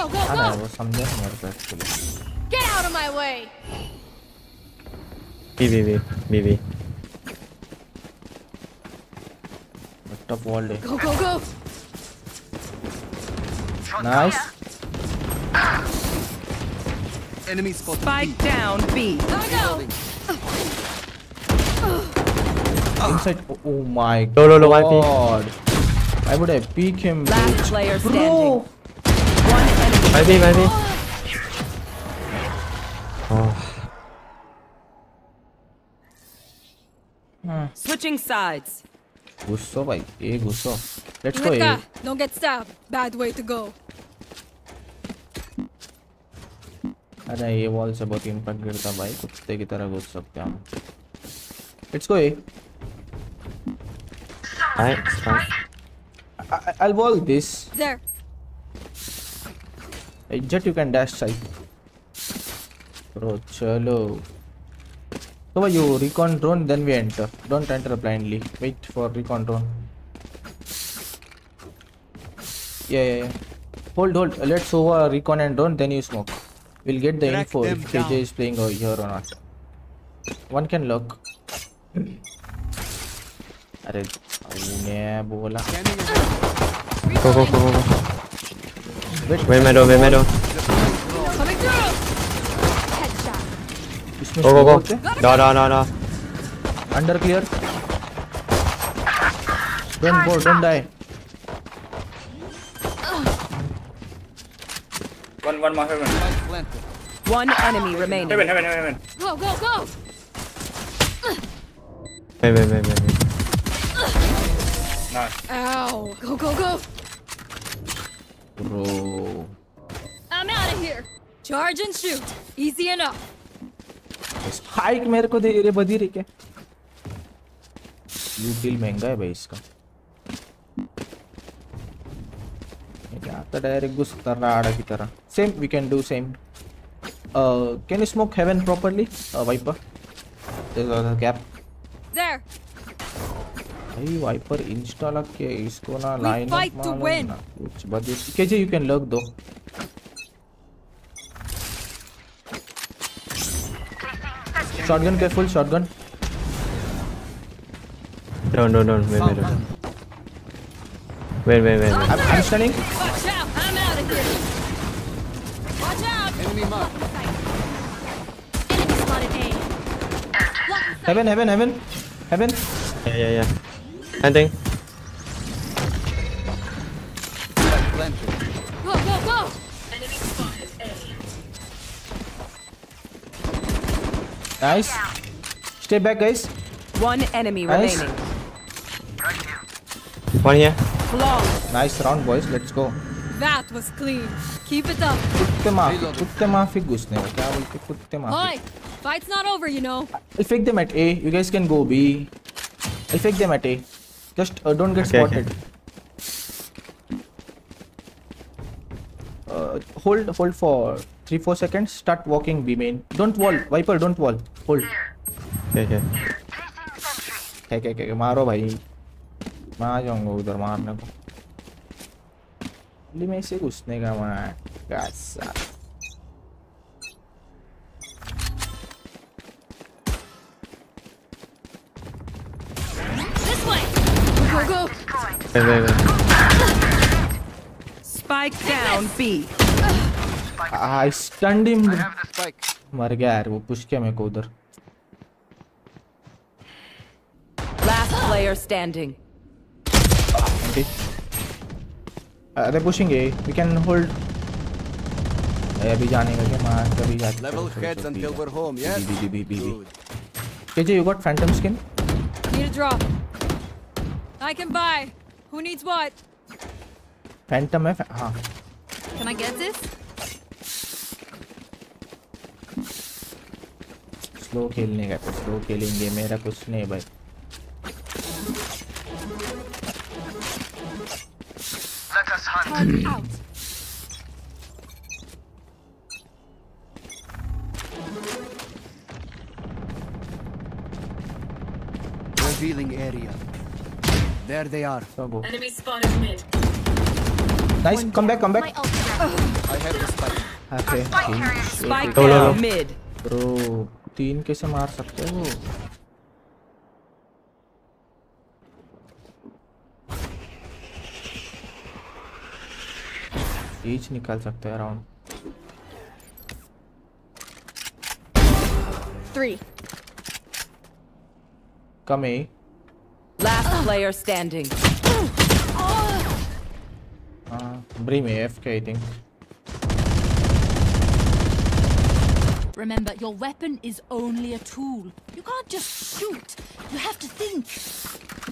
S4: अरे
S2: वो समझा मेरे को actually
S4: Get out of my way.
S3: BB BB
S2: Top wall day.
S4: Go go go.
S2: Nice.
S13: Enemy spot.
S11: Spike B. down B.
S4: go.
S2: Inside. Oh my
S3: god. Low, low,
S2: I would have peek him.
S11: Last
S2: bitch.
S11: player standing. Bro. One enemy.
S3: IP, Oh.
S11: Switching sides.
S2: Gusso, bhai. A eh, gusso. Let's
S4: go
S2: eh.
S4: Don't get stabbed. Bad way to go.
S2: अरे ये wall से बहुत impact गिरता भाई कुत्ते की तरह घुस सकते हम
S3: इट्स को
S2: I, I, will wall this.
S4: There.
S2: Hey, jet, you can dash side. Bro, chalo. So you recon drone, then we enter. Don't enter blindly. Wait for recon drone. Yeah, Hold, hold. Let's over recon and drone, then you smoke. We'll get the
S13: Track
S2: info if KJ is playing over here or not. One can look. अरे ने बोला
S3: go go go go go
S2: wait
S3: wait meadow wait
S2: meadow
S3: go go go da da da da
S2: under clear don't go don't die
S14: One, one more heaven.
S11: One enemy remaining.
S14: Heaven, heaven, heaven, heaven.
S4: Go, go, go!
S3: Wait, wait, wait, wait, wait.
S14: Nice.
S4: Ow. Go, go, go!
S2: Bro.
S4: I'm out of here. Charge and shoot. Easy enough.
S2: Spike मेरे को दे रे बदी रे क्या? You deal महंगा है भाई इसका. जाता डायरेक्ट तो घुस घुसता रहा आड़ा की तरह same we can do same can you smoke heaven properly Viper gap भाई वाइपर इंस्टॉल के इसको ना लाइन कुछ बदल केजे यू कैन लग दो shotgun careful shotgun
S3: down down
S13: down
S3: मेरे
S13: मेरा
S3: Wait, wait, wait. wait.
S2: I'm, I'm stunning.
S4: Watch out! I'm out of here. Watch out!
S13: Enemy mark.
S4: Enemy spotted A.
S2: Heaven, heaven, heaven, heaven.
S3: Yeah, yeah, yeah.
S13: Landing.
S4: Go, go, go! Enemy spotted A.
S2: Nice. Stay back, guys.
S11: One enemy
S2: nice.
S11: remaining.
S3: One here
S11: flawless.
S2: Nice round, boys. Let's go.
S4: That was clean. Keep it up.
S2: Put the कुत्ते माफी कुत्ते माफी घुसने हो क्या Put the माफी.
S4: Hi. fight's not over, you know.
S2: I'll fake them at A. You guys can go B. I'll fake them at A. Just uh, don't get
S3: okay,
S2: spotted. Okay. Uh, hold, hold for three, four seconds. Start walking B main. Don't wall, Viper. Don't wall. Hold.
S3: Okay, okay.
S2: Okay, okay, okay. मारो भाई. मैं आ जाऊंगा उधर मारने को में इसे घुसने का मना
S13: है
S2: मर गया वो पुश किया मेरे को उधर
S11: Last player standing.
S2: Uh, they're pushing A. We can hold. अभी जाने का
S13: level heads until we're home yes
S2: B B B B B. KJ you got phantom skin
S4: need a drop I can buy who needs what
S2: phantom F. हाँ
S4: can I get this
S2: slow खेलने का slow खेलेंगे मेरा कुछ नहीं भाई
S12: Let's hunt. Out.
S13: Revealing area. There they are.
S2: Double.
S4: Enemy spotted mid.
S2: Nice, come back, come back.
S13: I have the spike.
S2: Okay.
S11: Spike, down mid.
S2: Bro, tiin kaysa marasak each निकाल सकते हैं around
S4: Three.
S2: Coming.
S11: Last player standing.
S2: Uh, bring me AFK,
S12: Remember, your weapon is only a tool. You can't just shoot. You have to think.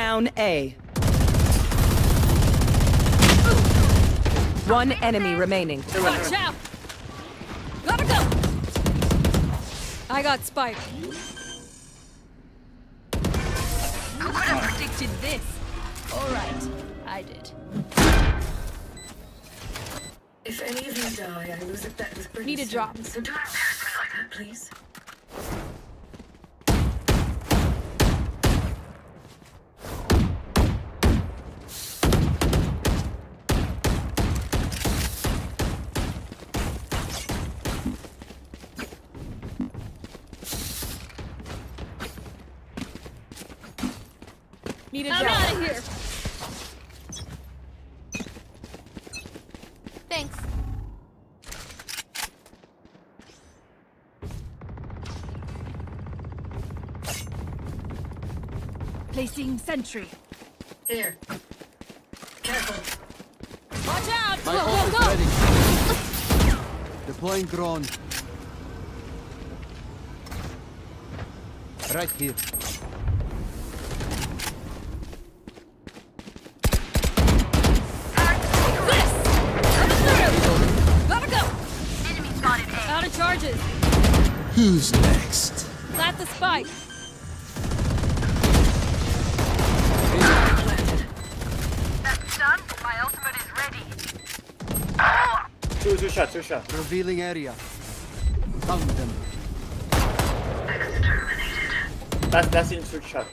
S11: down A. One enemy remaining.
S4: Watch out! Gotta go! I got spiked.
S12: Who could have predicted this? Alright, I did.
S4: If any of you die, I lose a bet with
S12: Need a drop.
S4: So
S12: Need a
S4: I'm out of here.
S12: Thanks. Placing sentry.
S4: Here. Careful. Watch out!
S13: My
S4: go, go, go.
S13: Ready. Deploying drone. Right here.
S10: Who's next?
S4: Plant the spike.
S15: That's done. My ultimate is ready.
S14: Two, two shots. two shots.
S13: Revealing area. Found them. Exterminated.
S14: That's that's the insert shot.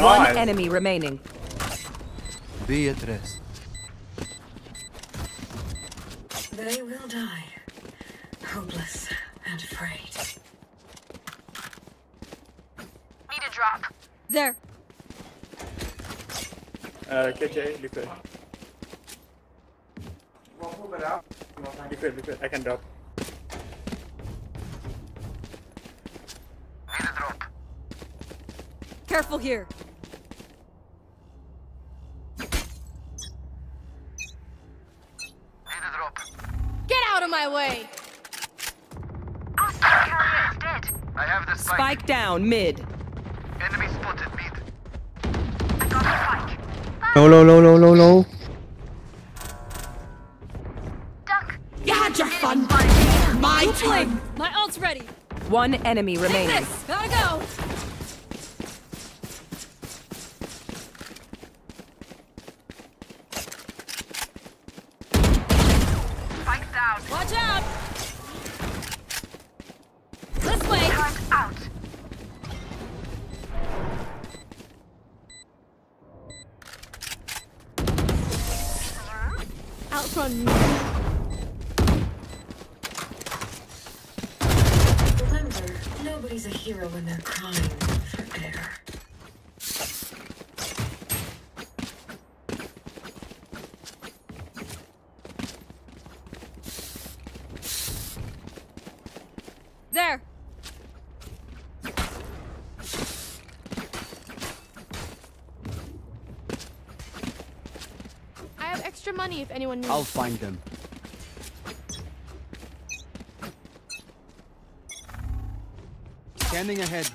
S11: One enemy remaining.
S13: Be at rest.
S4: They will die, hopeless and afraid.
S15: Need a drop.
S4: There.
S14: Uh, KJ, liquid. Liquid, I can drop.
S16: Need a drop. Careful
S11: here. down mid.
S16: Enemy spotted mid.
S15: I got a spike.
S2: No, no, no, no, no, no.
S15: Duck.
S12: You had your fun. My turn.
S4: My ult's ready.
S11: One enemy remaining.
S4: Gotta go.
S13: I'll find them. Standing ahead.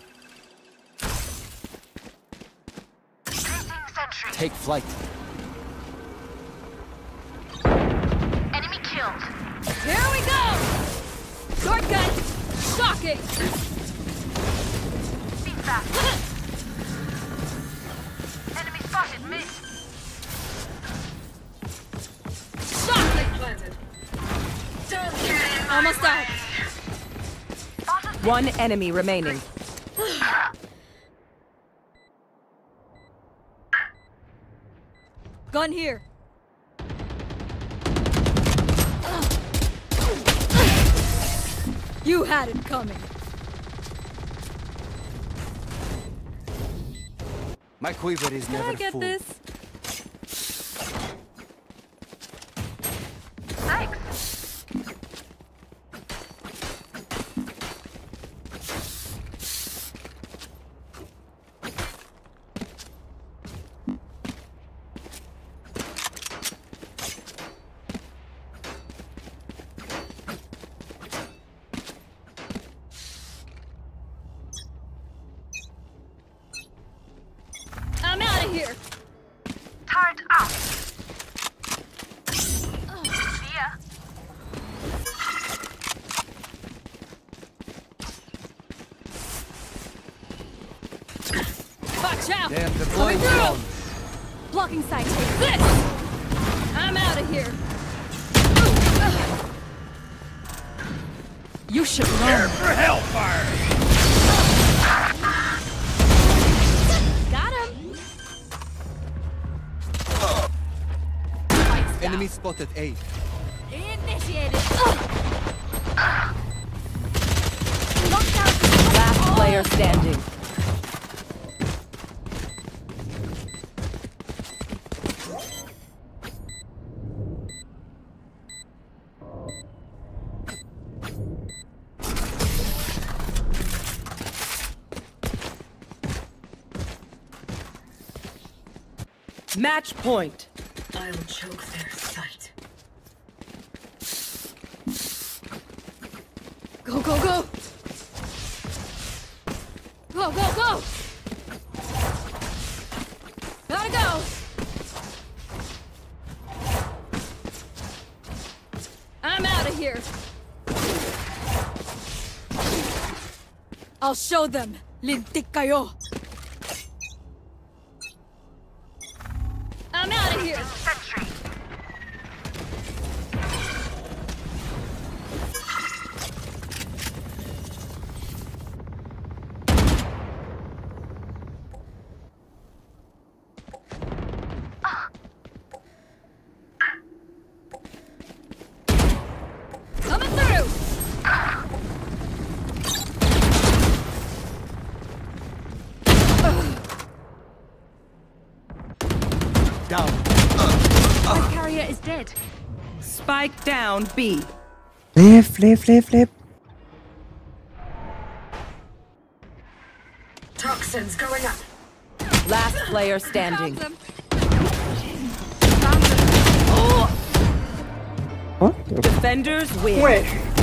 S13: Take flight.
S15: Enemy killed.
S4: Here we go! Shotgun! Shocking!
S15: Be fast.
S11: One enemy remaining.
S4: Gun here. You had it coming.
S13: My quiver is
S4: Can
S13: never Can
S4: I get
S13: full.
S4: this? here.
S15: Turret out. See ya.
S4: Watch out!
S13: Damn,
S4: Coming through! Blocking sight. Take this! I'm out of here. You should learn.
S6: Prepare for hellfire!
S4: Uh.
S13: Enemy spotted A.
S4: Initiated.
S11: Last player standing. Match point.
S4: I will choke there. I'll show them! Lintik kayo!
S11: B.
S3: Flip! Flip! Flip!
S17: Toxins going up.
S11: Last player standing. Oh.
S3: What?
S11: Defenders win.
S18: Wait.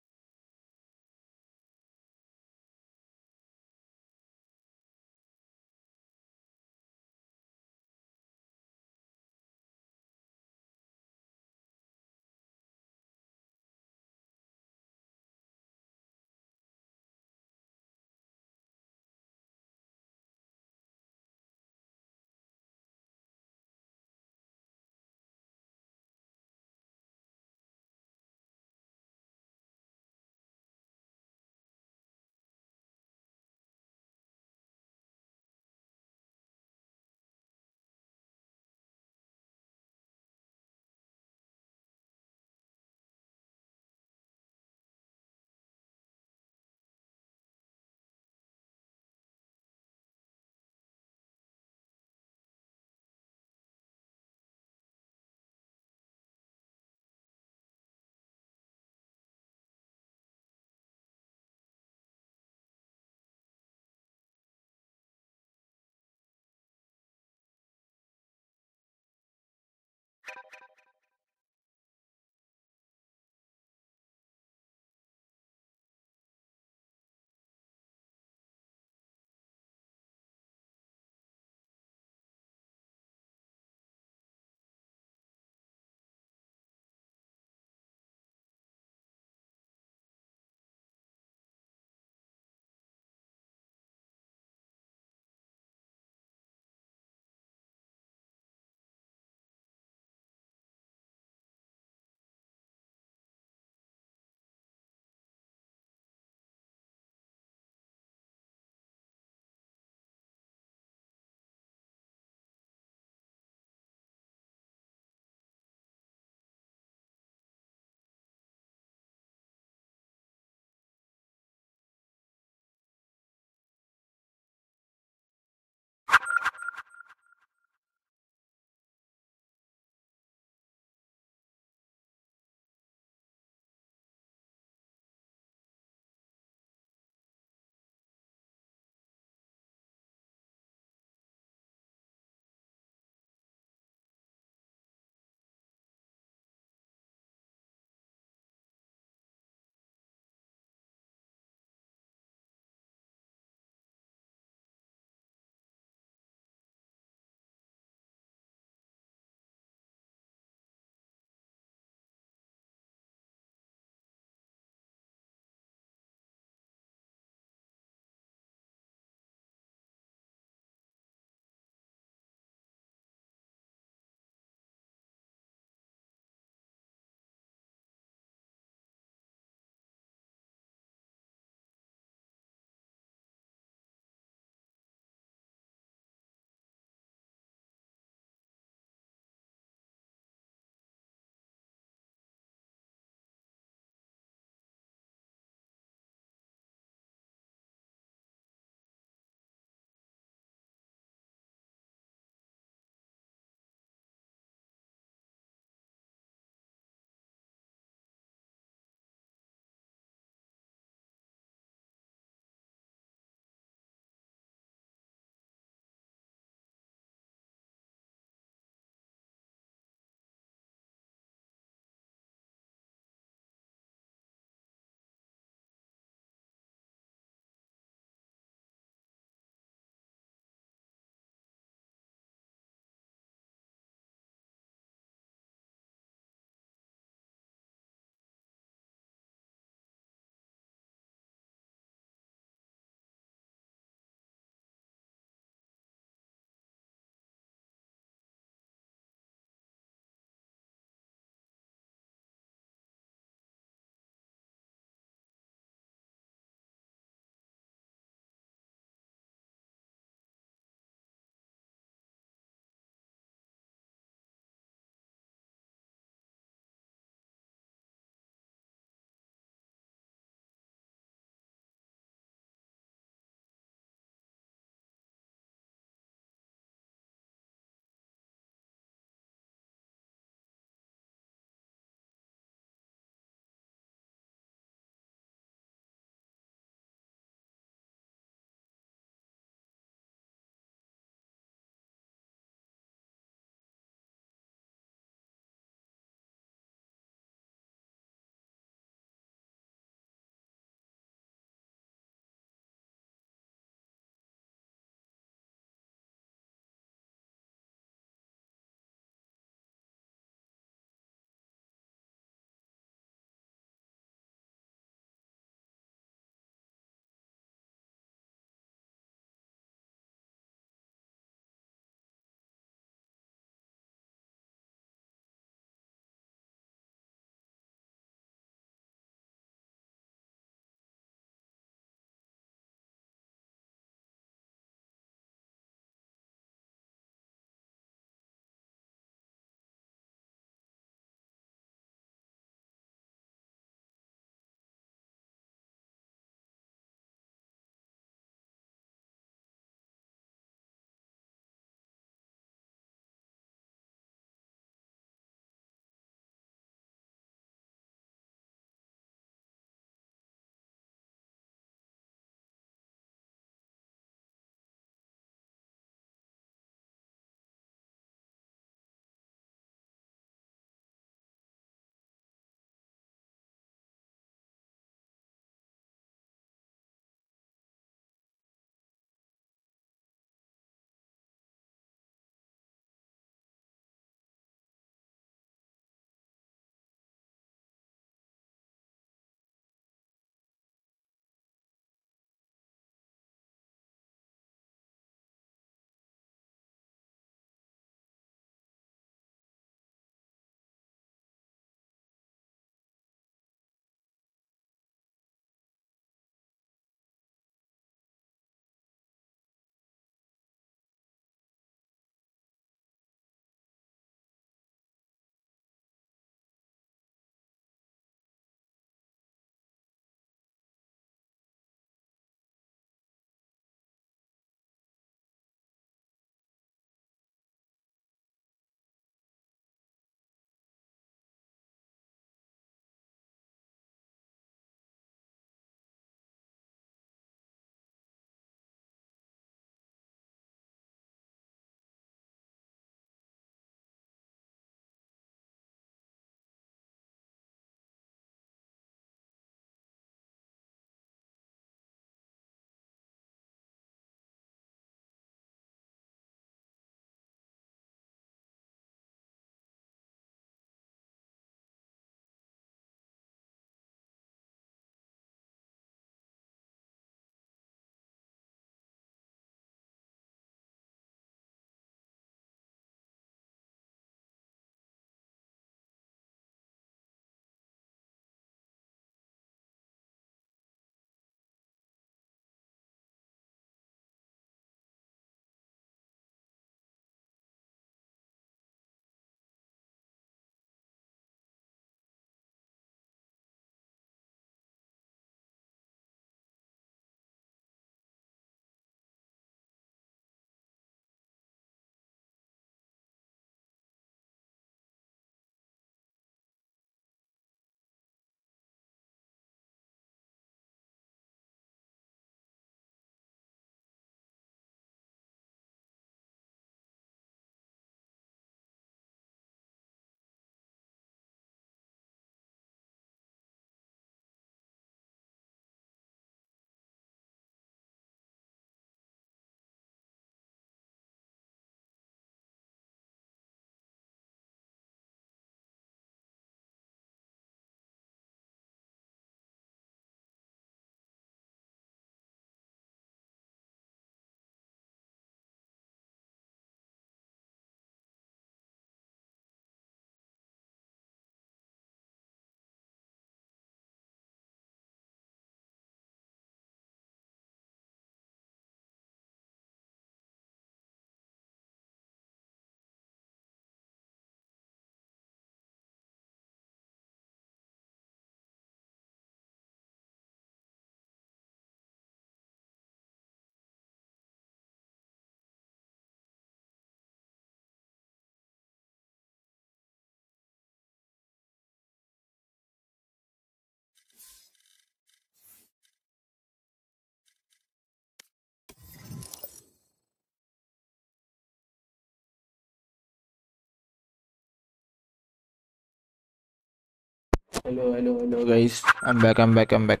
S2: hello hello hello guys i'm back i'm back i'm back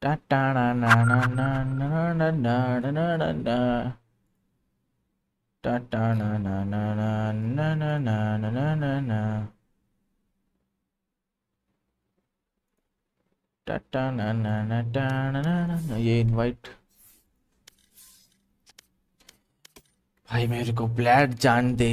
S2: da, da, na, na, na, na, na, na, na, na, na, na. Da, da, na, na, na, na, na, na, na, na, na, na, na. Da, da, na, na, na, da, na, na, na, na. ये invite भाई मेरे को blade जान दे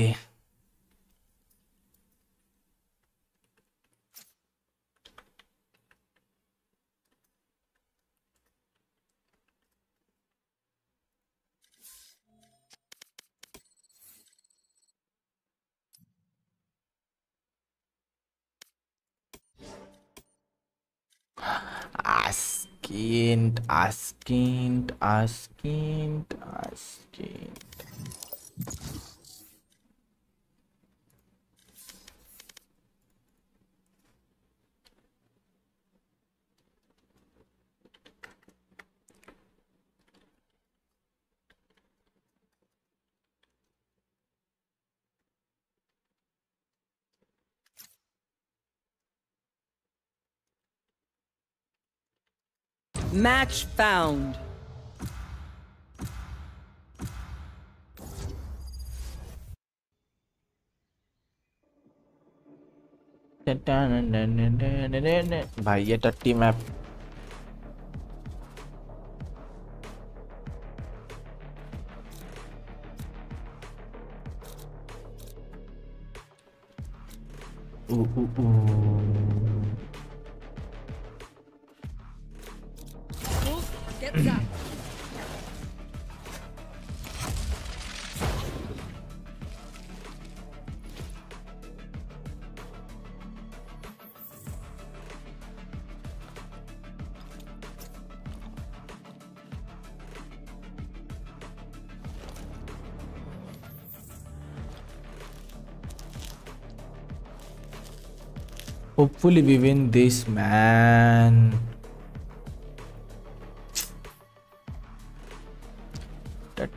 S2: Askint, askint, askint, askint.
S11: Match found.
S2: भाई ये टट्टी map. ooh, ooh, ooh. Hopefully we win this man.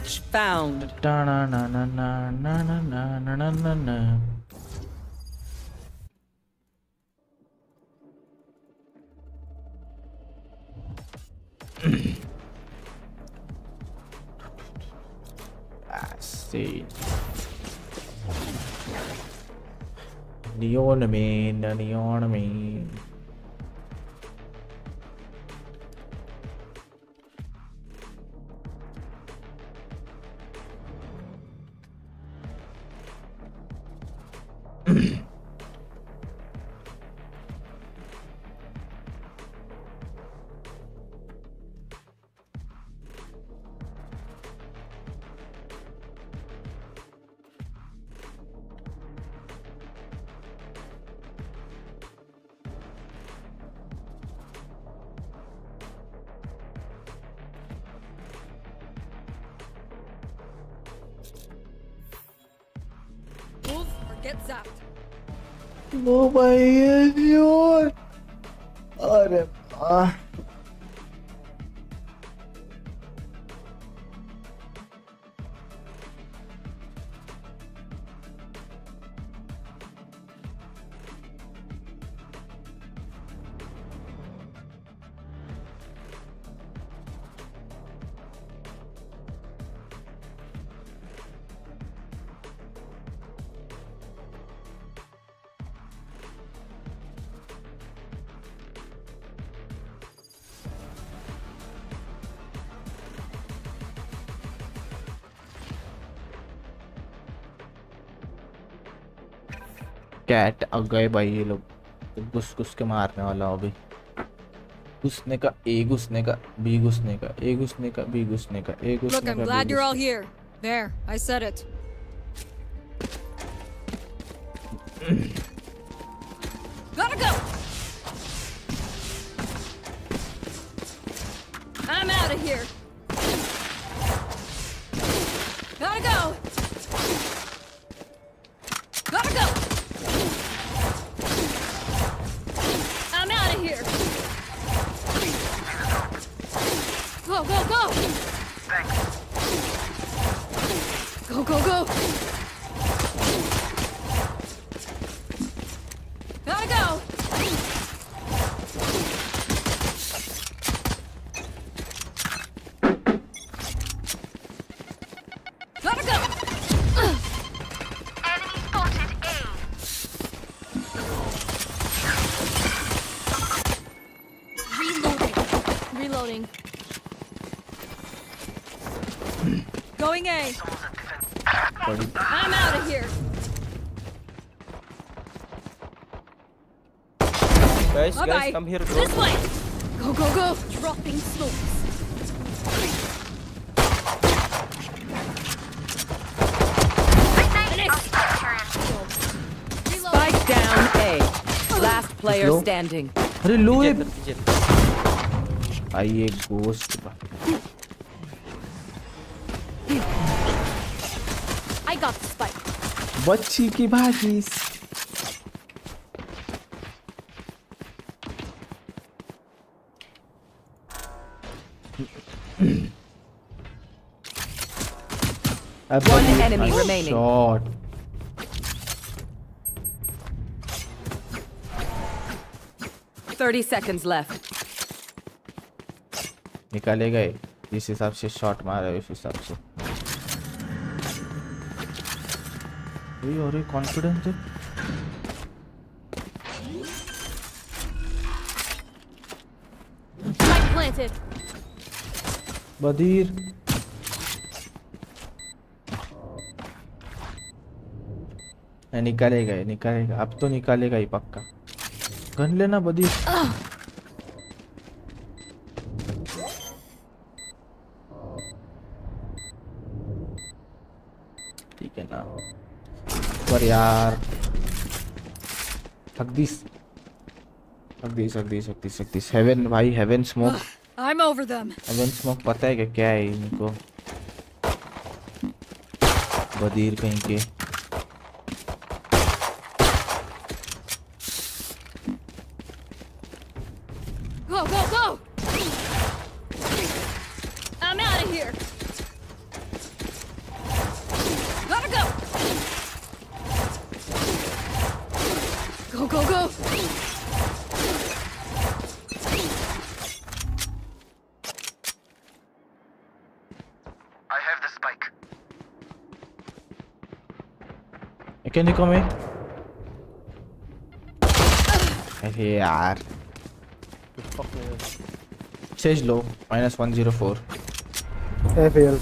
S11: Match found.
S2: na na na na na na
S4: na na na na.
S2: I see. The ornament, the ornament. Cat अब गए भाई ये लोग तो घुस घुस के मारने वाला हो अभी घुसने का ए घुसने का बी घुसने का ए घुसने का बी घुसने का ए घुसने का
S4: Look,
S2: I'm glad
S4: you're all here. There, I said it. Bye
S19: guys,
S4: bye.
S19: come here.
S4: This way. Go, go, go.
S20: Dropping slopes.
S11: Spike down A. Last player
S2: Hello?
S11: standing.
S2: अरे लो ghost.
S20: I got the spike.
S2: बच्ची की भाजी
S11: enemy nice remaining.
S2: Shot.
S11: Thirty seconds left.
S2: निकाले गए जिस हिसाब से shot मारा है उस हिसाब से अरे कॉन्फिडेंस है Badir. या निकालेगा ये निकालेगा अब तो निकालेगा ही पक्का गन लेना बदी ठीक है ना पर यार हकदीस हकदीस हकदीस हकदीस हकदीस हेवन भाई heaven smoke
S4: I am over them
S2: heaven smoke पता है क्या क्या है इनको बदीर कहीं के को मैं अरे यार Sage low minus one zero four F L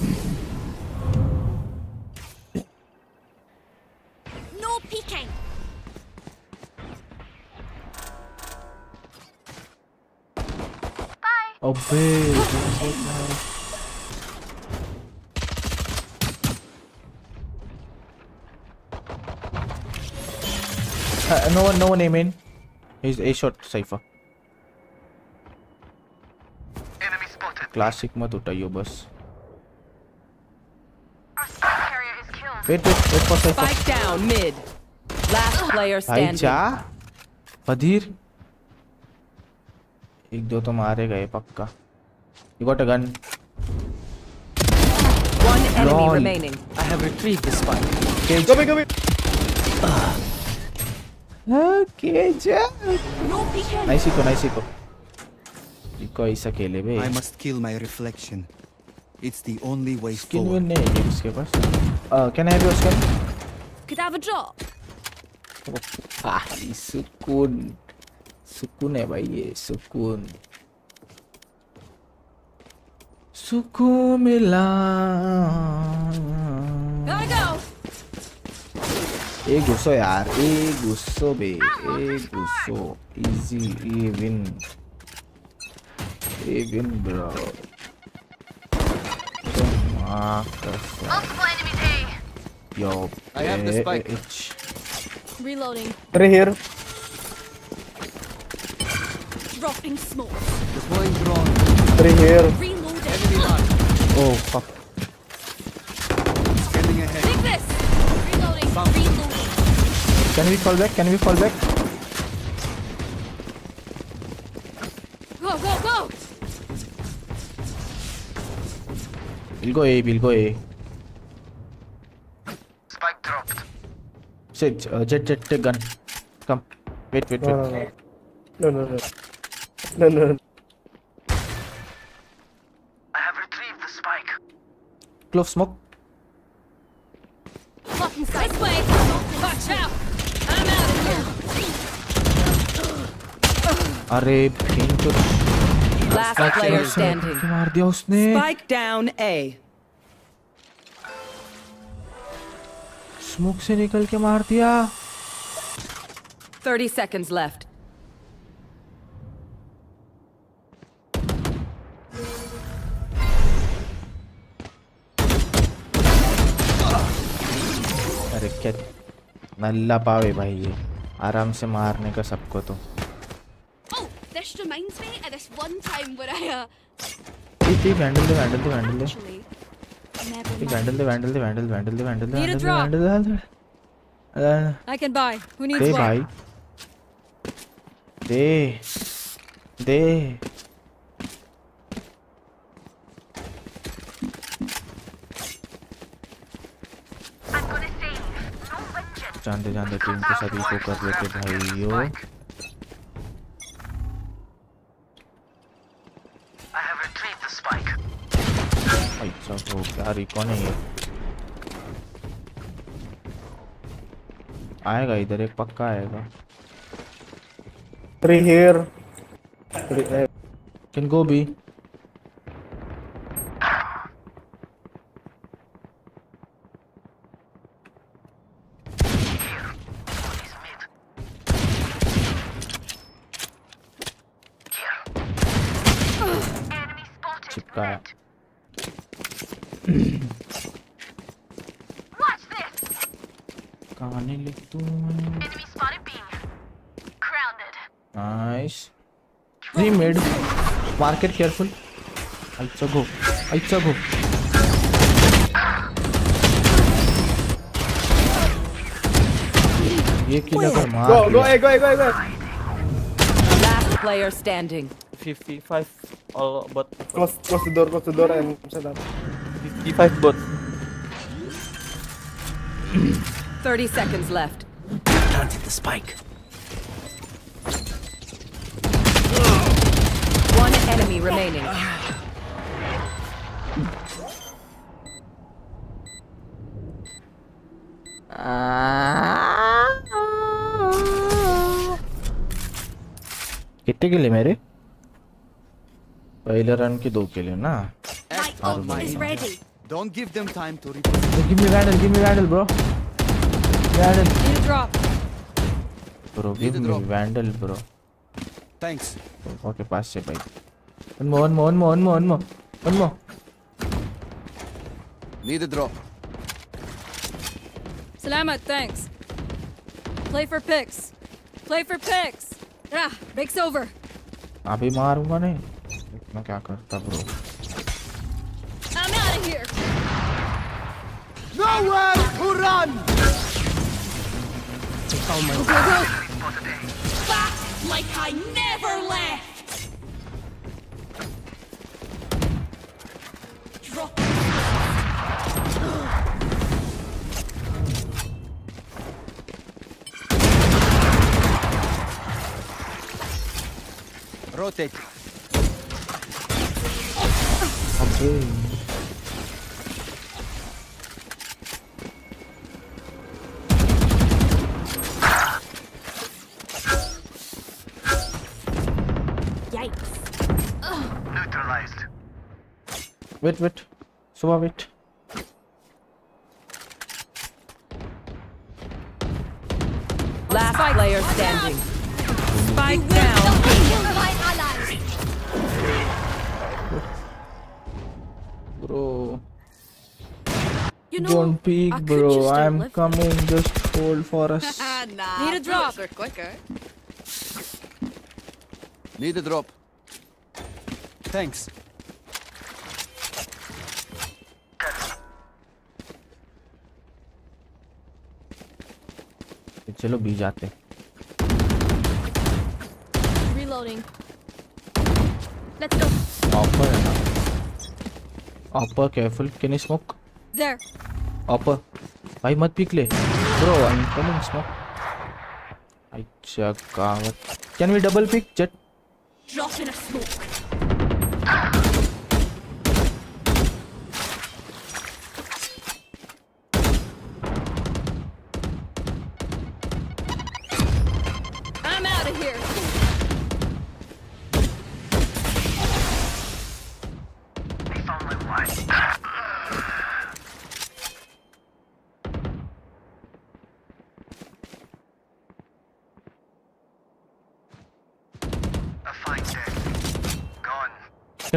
S2: know what I mean? He's a shot cipher. Classic मत उठाइयो बस wait wait wait for
S11: Cypher spike down mid last
S2: player
S11: standing
S2: जा बधीर एक दो तो मारे गए पक्का
S11: you got
S2: a
S11: gun
S19: one enemy remaining I have
S2: retrieved
S19: the spike coming coming
S2: Okay,
S20: Jack.
S2: Nice eco, nice eco. Eco is
S13: I must kill my reflection. It's the only way
S2: Skin
S13: forward.
S2: Skin nahi hai Uh, can I have your skin?
S20: Could I have a drop?
S2: Ah. Sukun. Sukun है भाई ये sukun. सुकून मिला
S4: Gotta go.
S2: ए घुसो यार ए घुसो बे ए घुसो easy a win a win bro Yo,
S13: I have the spike.
S20: Reloading.
S18: Right here.
S20: Dropping smoke.
S13: Deploying drone.
S18: Right here.
S20: Reloading.
S2: Oh fuck. Can we fall back? Can we fall back?
S20: Go, go, go!
S2: We'll go A, we'll go A.
S16: Spike dropped.
S2: Sit, uh, jet, jet, gun. Come. Wait, wait, wait.
S18: No, no, no. No, no, no.
S16: I have retrieved the spike.
S2: Close smoke.
S20: Fucking
S4: spike. way! Watch out!
S2: अरे तो
S11: Last player standing.
S2: मार दिया उसने
S11: spike down ए
S2: smoke से निकल के मार दिया
S11: 30 seconds लेफ्ट
S2: अरे क्या नल्ला पावे भाई ये आराम से मारने का सबको तो
S20: This reminds me of this one time where I uh.
S2: Please, please
S20: vandal the
S2: vandal
S20: the
S2: vandal the. Please vandal the vandal the vandal vandal
S4: the vandal
S2: the vandal
S4: the
S2: vandal the vandal. Uh,
S4: I can buy. Who needs
S2: they
S4: one?
S15: They. They.
S2: जानते जानते team को सभी को कर लेते भाइयों यार कौन है ये आएगा इधर एक पक्का आएगा
S18: थ्री हेयर थ्री
S2: हेयर किनको भी
S15: enemy
S2: mid. Market careful. I'll go. ये किल
S18: go. Go. Go. Go. Go. Go.
S11: Go player standing.
S19: 55 all but
S18: close close the door close the door and set up
S19: 55 but.
S11: 30 seconds left
S10: planted the spike
S11: remaining.
S2: कितने के लिए मेरे पहले run के दो
S13: के
S20: लिए ना
S13: Don't give them time to reply.
S2: Give me Randall, give me Randall, bro. Randall.
S4: Need a drop.
S2: Bro, give me Randall, bro.
S13: Thanks.
S2: Okay, pass it, bye. One more, one more, one more, one more, one more. One more.
S13: Need a drop.
S4: Salamat, thanks. Play for picks. Play for picks. Ah, makes over.
S2: अभी मारूंगा नहीं मैं क्या करता i
S4: I'm out of here.
S13: Nowhere to run.
S4: Oh my god. Back like I never left.
S13: Rotate.
S20: Tá
S16: bom.
S2: wait wait Suba wait
S11: last Spike player standing Spike down
S2: Bro
S12: you know,
S2: Don't peek bro I'm coming just hold for us
S12: nah,
S4: Need a drop
S12: quicker
S13: Need a drop Thanks
S2: चलो B जाते ऑपर है ना upper careful can you smoke
S4: there
S2: upper भाई मत peek ले bro I am coming smoke अच्छा कावत can we double peek Jett
S16: drop in a smoke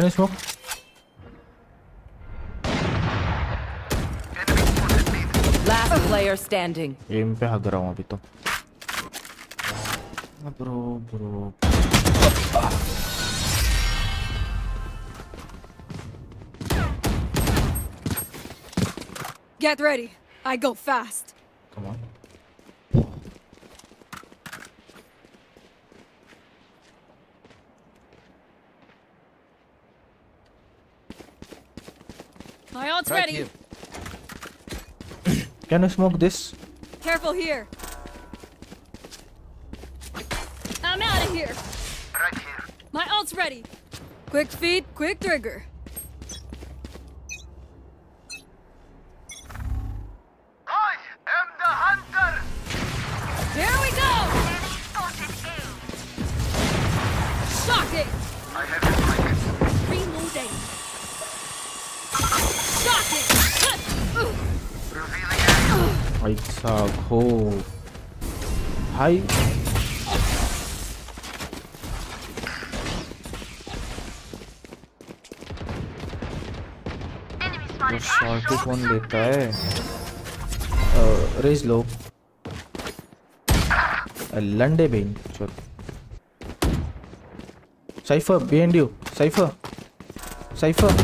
S2: Can I smoke?
S11: Last player standing.
S2: एम पे हग bito. Bro, bro.
S4: Get ready. I go fast. Come
S13: on.
S4: ready.
S2: Can I smoke this?
S4: Careful here. I'm out of here.
S16: Right here.
S4: My ult's ready. Quick feed, quick trigger.
S16: ऐसा खो
S2: भाई shorty कौन लेता है Raze लो लंडे बेन चल Cypher B and you Cypher Cypher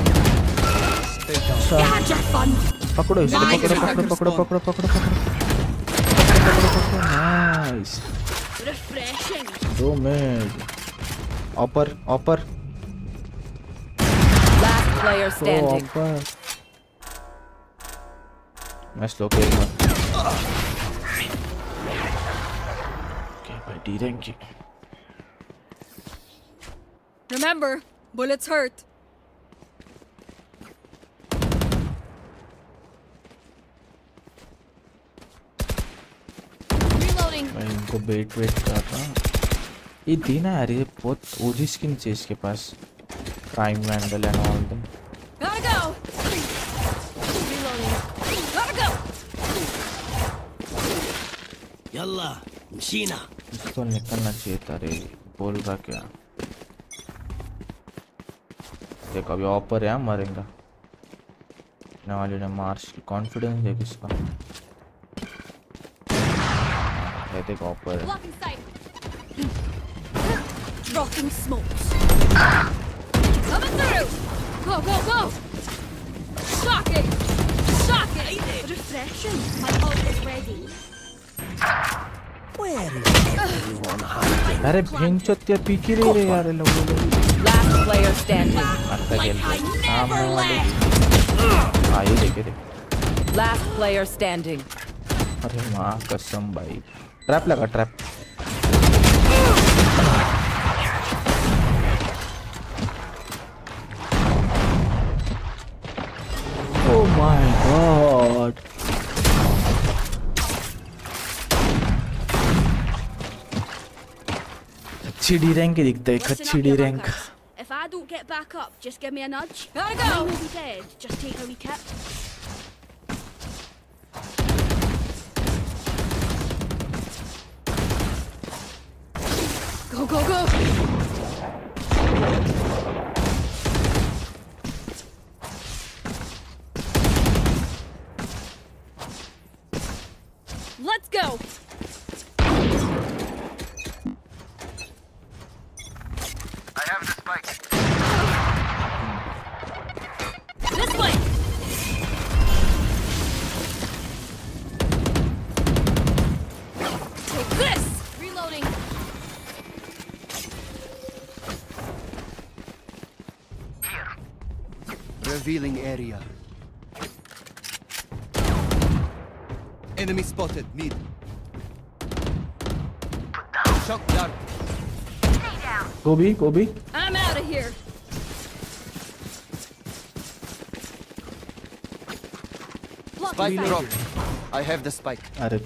S2: पकड़ो इसे पकड़ो पकड़ो पकड़ो पकड़ो पकड़ो पकड़ो nice.
S12: Refreshing.
S2: Oh man. Upper, upper.
S11: Last player standing.
S2: Oh, upper. मैं स्लो खेलूंगा क्या भाई डी रैंक की
S4: Remember, bullets hurt.
S2: हमको बेट वेट कर रहा ये देना यार ये बहुत ओजी स्किन चाहिए इसके पास prime Vandal and all them इसको तो निकलना चाहिए था रे बोल रहा क्या देखो अभी ऑपर है मरेगा वाले ने मार्च कॉन्फिडेंस देख इसका take
S4: off पर
S12: Dropping smokes.
S4: Coming through. Go go go. Shocking. Shocking.
S12: Refreshing. My ult is ready.
S21: Where is everyone hiding?
S2: अरे भिंचत या पीकी रही रे यार लोगों ने.
S11: Last player standing.
S2: अच्छा खेल रहे. सामने वाले. हाँ ये देखे देखे.
S11: Last player standing.
S2: अरे माँ कसम भाई. ट्रैप लगा ट्रैप Oh my god. अच्छी डी रैंक ही दिखता है अच्छी D rank
S20: If I don't get back up, just give me a nudge.
S4: Gotta go.
S20: Just take a
S13: recap. area. Enemy spotted, mid. Shock dart. Stay down.
S2: Go B, go B.
S4: I'm out of here.
S13: spike drop. I have the spike.
S16: Added.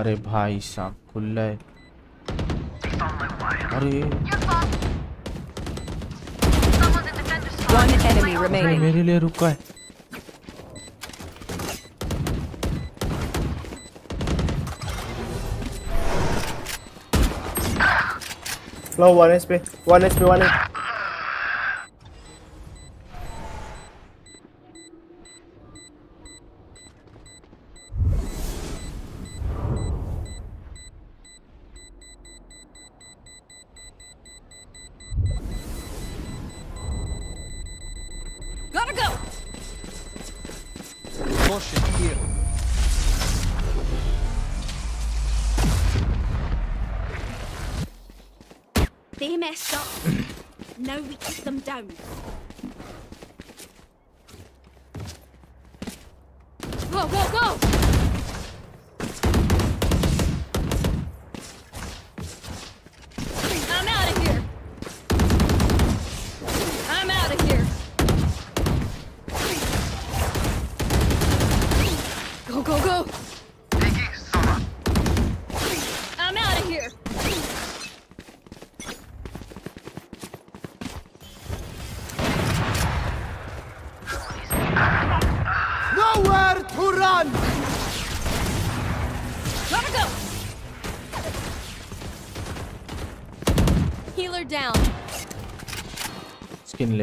S2: अरे भाई साहब खुल है अरे मेरे लिए रुका है
S4: लो
S13: वन एस पे
S4: वन एस पे वन
S2: एस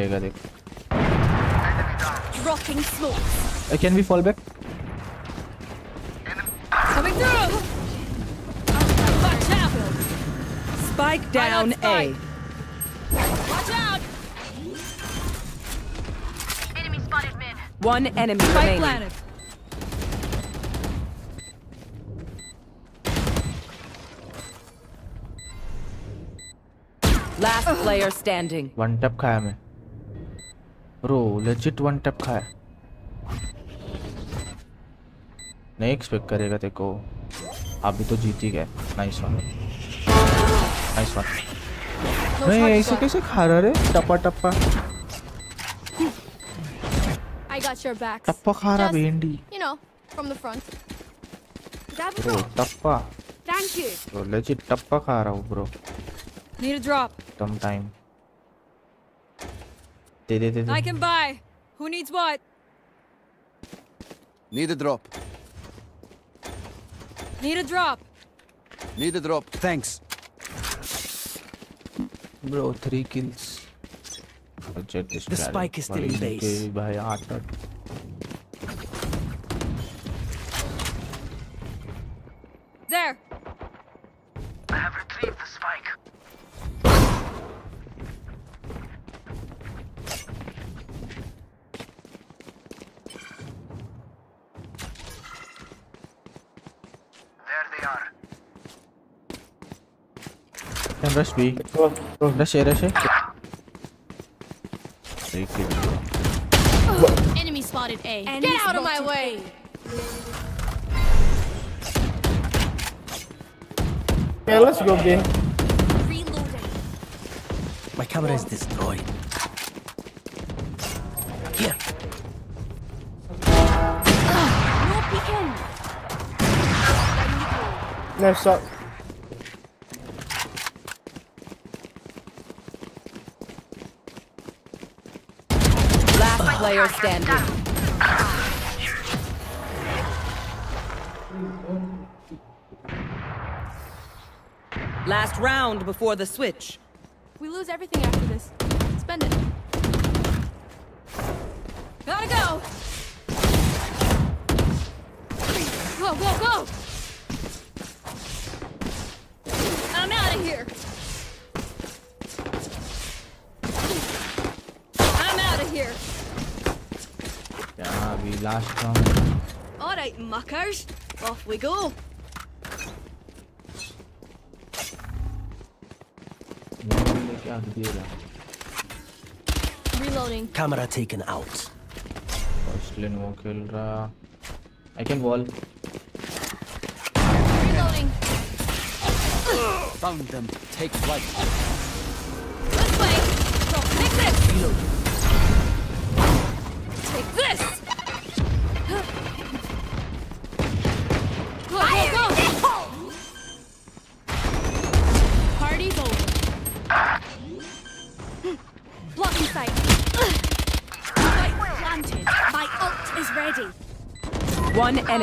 S2: मिलेगा देखो can we fall back
S11: Spike down A.
S4: Watch out!
S15: Enemy spotted mid.
S11: One enemy
S4: Spike
S11: remaining.
S4: Planet.
S11: Last player standing.
S2: One tap khaya bro legit one tap खाए नहीं expect करेगा देखो को आप भी तो जीत ही गए नाइस वन नाइस वन नहीं ऐसे कैसे खा रहा रे टप्पा टप्पा
S4: आई गॉट योर बैक
S2: टप्पा खा रहा भेंडी
S4: you know from
S20: the front
S2: bro tappa
S20: thank you
S2: bro legit टप्पा खा रहा हूं bro
S4: need a drop
S2: some time
S4: I can buy. Who needs what?
S13: Need a drop.
S4: Need a drop.
S13: Need a drop. Thanks.
S2: Bro, three kills.
S21: The spike is still in base.
S2: Rush B.
S18: Go, go.
S2: Rush A, rush A. Take
S4: Enemy spotted A. Get out of my way!
S18: Yeah, let's go
S20: game.
S21: My camera is destroyed. Here.
S20: Uh, no peeking.
S11: player standing. Last round before the switch.
S4: We lose everything after this. Spend it. Gotta go!
S2: flash gun.
S20: Alright, muckers. Off we go.
S4: Reloading.
S22: Camera taken out.
S2: I can wall.
S4: Reloading.
S22: Found them. Take flight.
S4: This way.
S11: Reloading.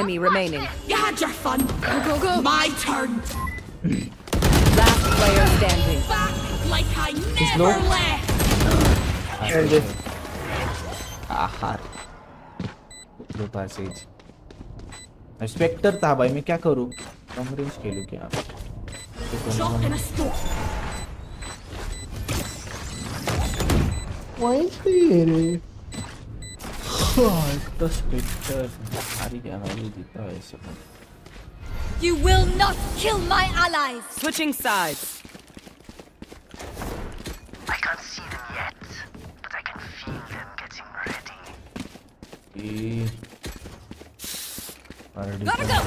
S11: enemy remaining.
S20: You had your fun.
S4: Go, go, go.
S20: My turn.
S11: Last player standing.
S20: Back like I never no... left.
S18: There it is.
S2: आहार दो passage Spectre था भाई मैं क्या करूं long range Why is here? Oh, the
S20: you will not kill my allies!
S11: Switching sides.
S16: I can't see them yet, but I can feel them getting ready.
S4: Gotta go!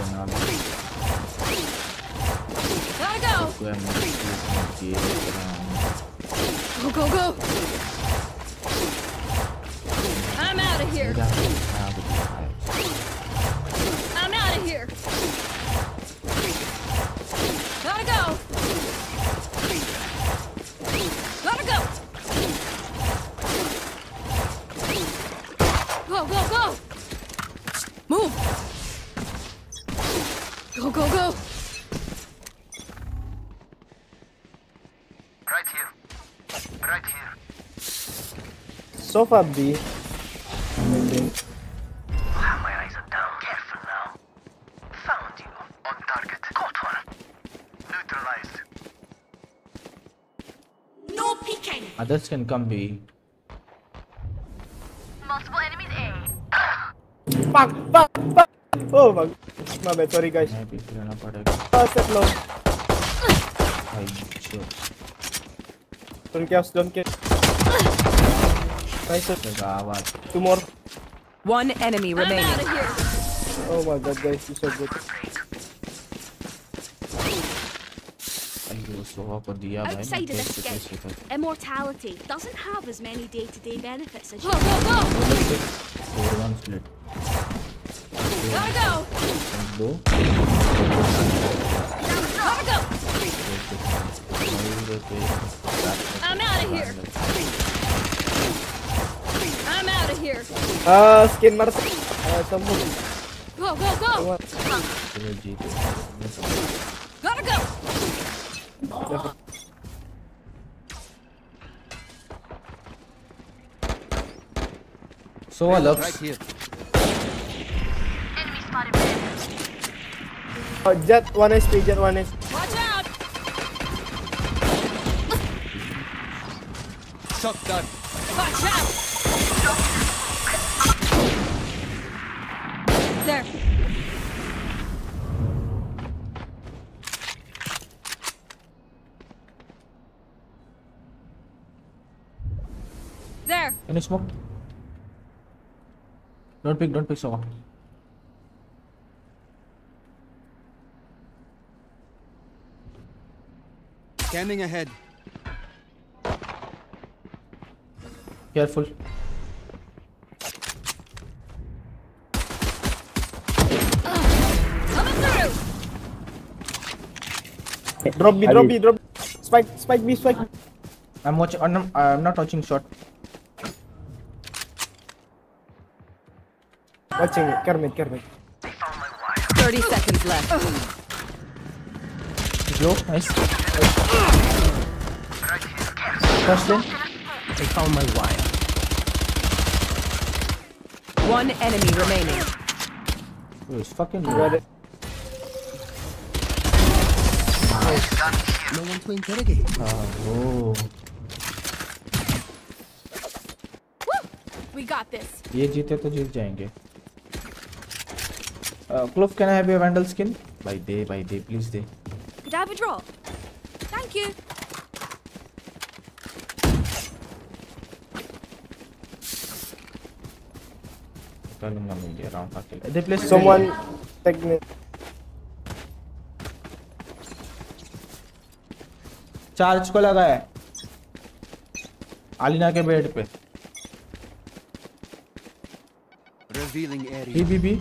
S4: Gotta go! Go, go, go! of
S16: a B.
S20: I think.
S2: Others can come B.
S15: Multiple enemies A.
S18: fuck! Fuck! Fuck! Oh my. My bad. Sorry guys. Oh, step low. Don't kill. Don't
S2: kill.
S18: Two more.
S11: One enemy remaining.
S18: Oh my god, guys, you are so good.
S20: Outside of this game, immortality doesn't have as many day-to-day -day benefits as you.
S4: Go, go, go!
S2: Over one split.
S4: Gotta go.
S2: Low.
S4: Gotta go. I'm out of here.
S18: Uh, skin mars Uh, ah,
S4: Go, go, go. Gotta go.
S2: So what,
S15: Lux?
S18: Oh, jet one HP, jet one HP.
S4: Watch out! Watch out! there. There.
S2: Can smoke? Don't pick, don't pick someone.
S22: Scanning ahead.
S2: Careful.
S18: Drop B, drop B, drop Spike, spike B, spike.
S2: I'm watching, I'm, I'm not watching shot.
S18: Watching it, care mid, care mid.
S11: 30 seconds left.
S2: Blow, nice. Crush
S21: They found my wire.
S11: One enemy remaining.
S2: Who's oh, was fucking
S18: red.
S21: no one to interrogate.
S2: Oh. Woo!
S12: We got this.
S2: ये जीते तो जीत जाएंगे. Clove, can I have your vandal skin? By day, by day, please day.
S12: Could I have a drop? Thank you.
S18: Someone, technically.
S2: Charge को लगाया आलिना के bed पे
S18: भी
S11: भी।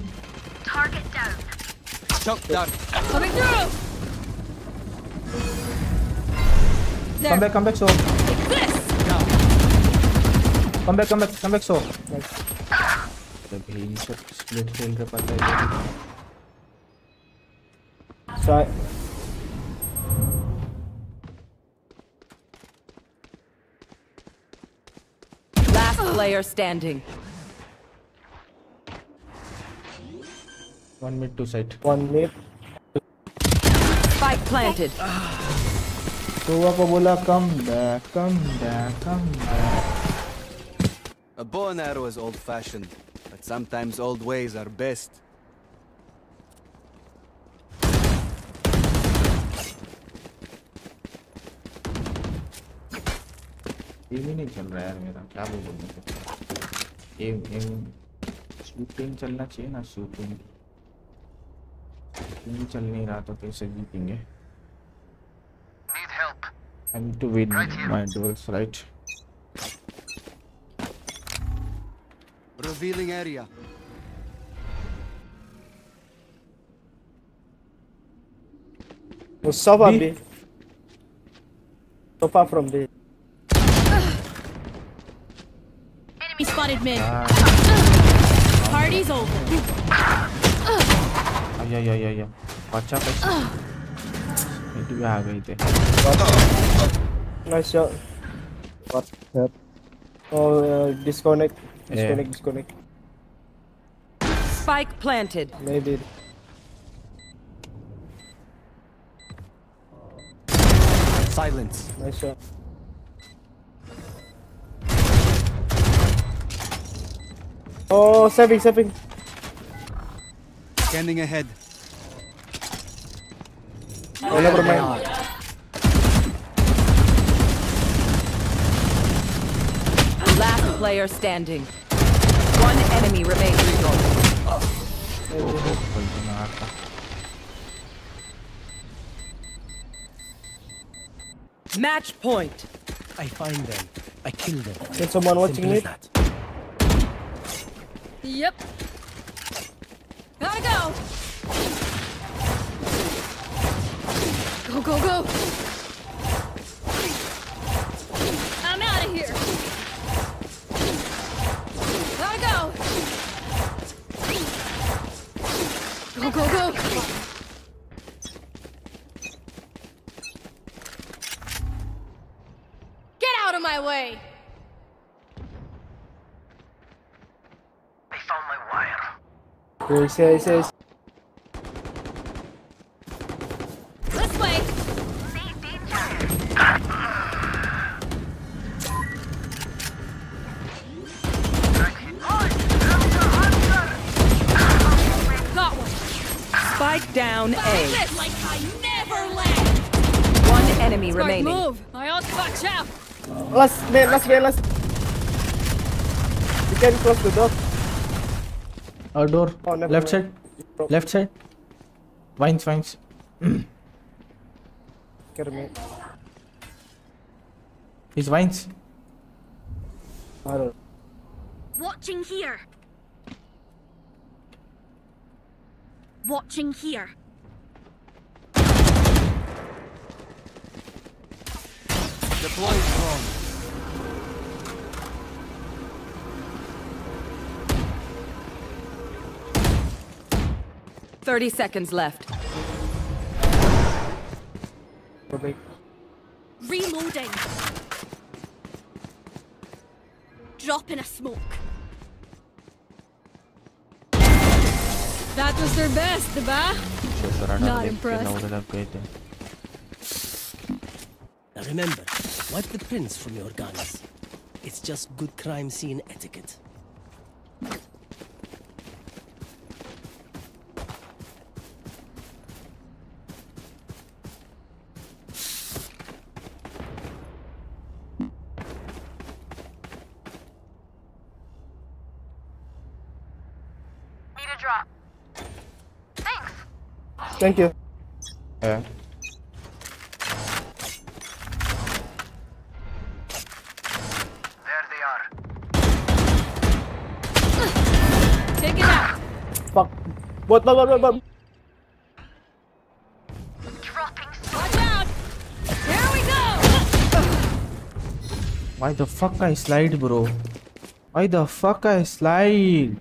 S11: player standing.
S2: One mid to site.
S18: One mid.
S11: Spike planted.
S2: Two up bola come back, come back, come back.
S13: A bow and arrow is old fashioned, but sometimes old ways are best.
S2: Aim ही नहीं चल रहा यार मेरा क्या बोलूँ मैं M am shooting चलना चाहिए ना शूटिंग शूटिंग चल नहीं रहा तो कैसे जीतेंगे I need to win right my duels, right?
S13: Revealing area.
S18: Mustafa
S2: B.
S18: Mustafa from B.
S12: spotted mid.
S2: Uh, ah.
S12: Party's over.
S2: Yeah, yeah, yeah, yeah. Watch out. They do have
S18: Nice shot. What? Yep. Oh, uh, disconnect.
S2: Disconnect, yeah.
S18: disconnect.
S11: Spike planted.
S18: Maybe.
S13: Silence.
S18: Nice shot. Oh, stepping, stepping.
S13: Scanning ahead.
S18: Oh, never mind.
S11: Last player standing. One enemy remains. Match point.
S21: I find them. I kill them.
S18: Can someone watching me?
S21: That.
S12: Yep. Gotta go! Go, go, go!
S18: Yes, yes, yes.
S12: This way. Got one.
S11: Spike down A.
S12: Like
S11: one enemy
S12: Smart
S11: remaining.
S12: Move. I also watch out.
S18: Last man, last man, last. You can close the door.
S2: A door.
S18: Oh,
S2: left,
S18: left
S2: side. Left side. Vines, vines.
S18: Get me. He's vines.
S20: Watching here. Watching here.
S13: Deploy drone.
S11: 30 seconds left.
S20: Reloading. Dropping a smoke.
S4: That was their best, diba? Not impressed.
S21: Now remember, wipe the prints from your guns. It's just good crime scene etiquette.
S18: Thank you.
S2: Yeah.
S23: There they are.
S4: Take it out.
S18: Fuck.
S4: What? What? What? What?
S2: Why the fuck I slide, bro? Why the fuck I slide?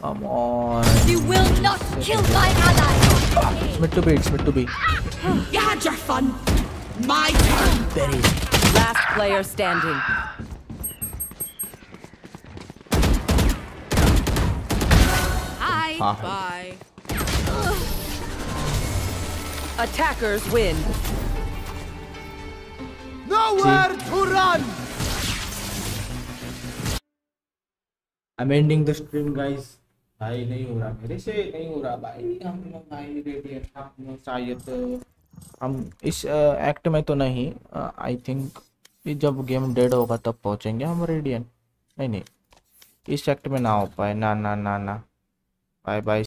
S2: Come on.
S20: You will not kill my ally.
S2: It's meant to be, it's meant to be.
S15: You had your fun. My turn. Buried.
S11: Last player standing.
S20: Hi.
S2: Hi. Ah.
S20: Bye.
S11: Attackers win.
S13: Nowhere to run!
S2: I'm ending the stream, guys. भाई नहीं हो रहा मेरे से नहीं हो रहा भाई हम लोग भाई रेडियन हम शायद हम इस एक्ट में तो नहीं आई uh, थिंक जब गेम डेड होगा तब पहुंचेंगे हम रेडियन नहीं नहीं इस एक्ट में ना हो पाए ना ना ना ना बाय बाय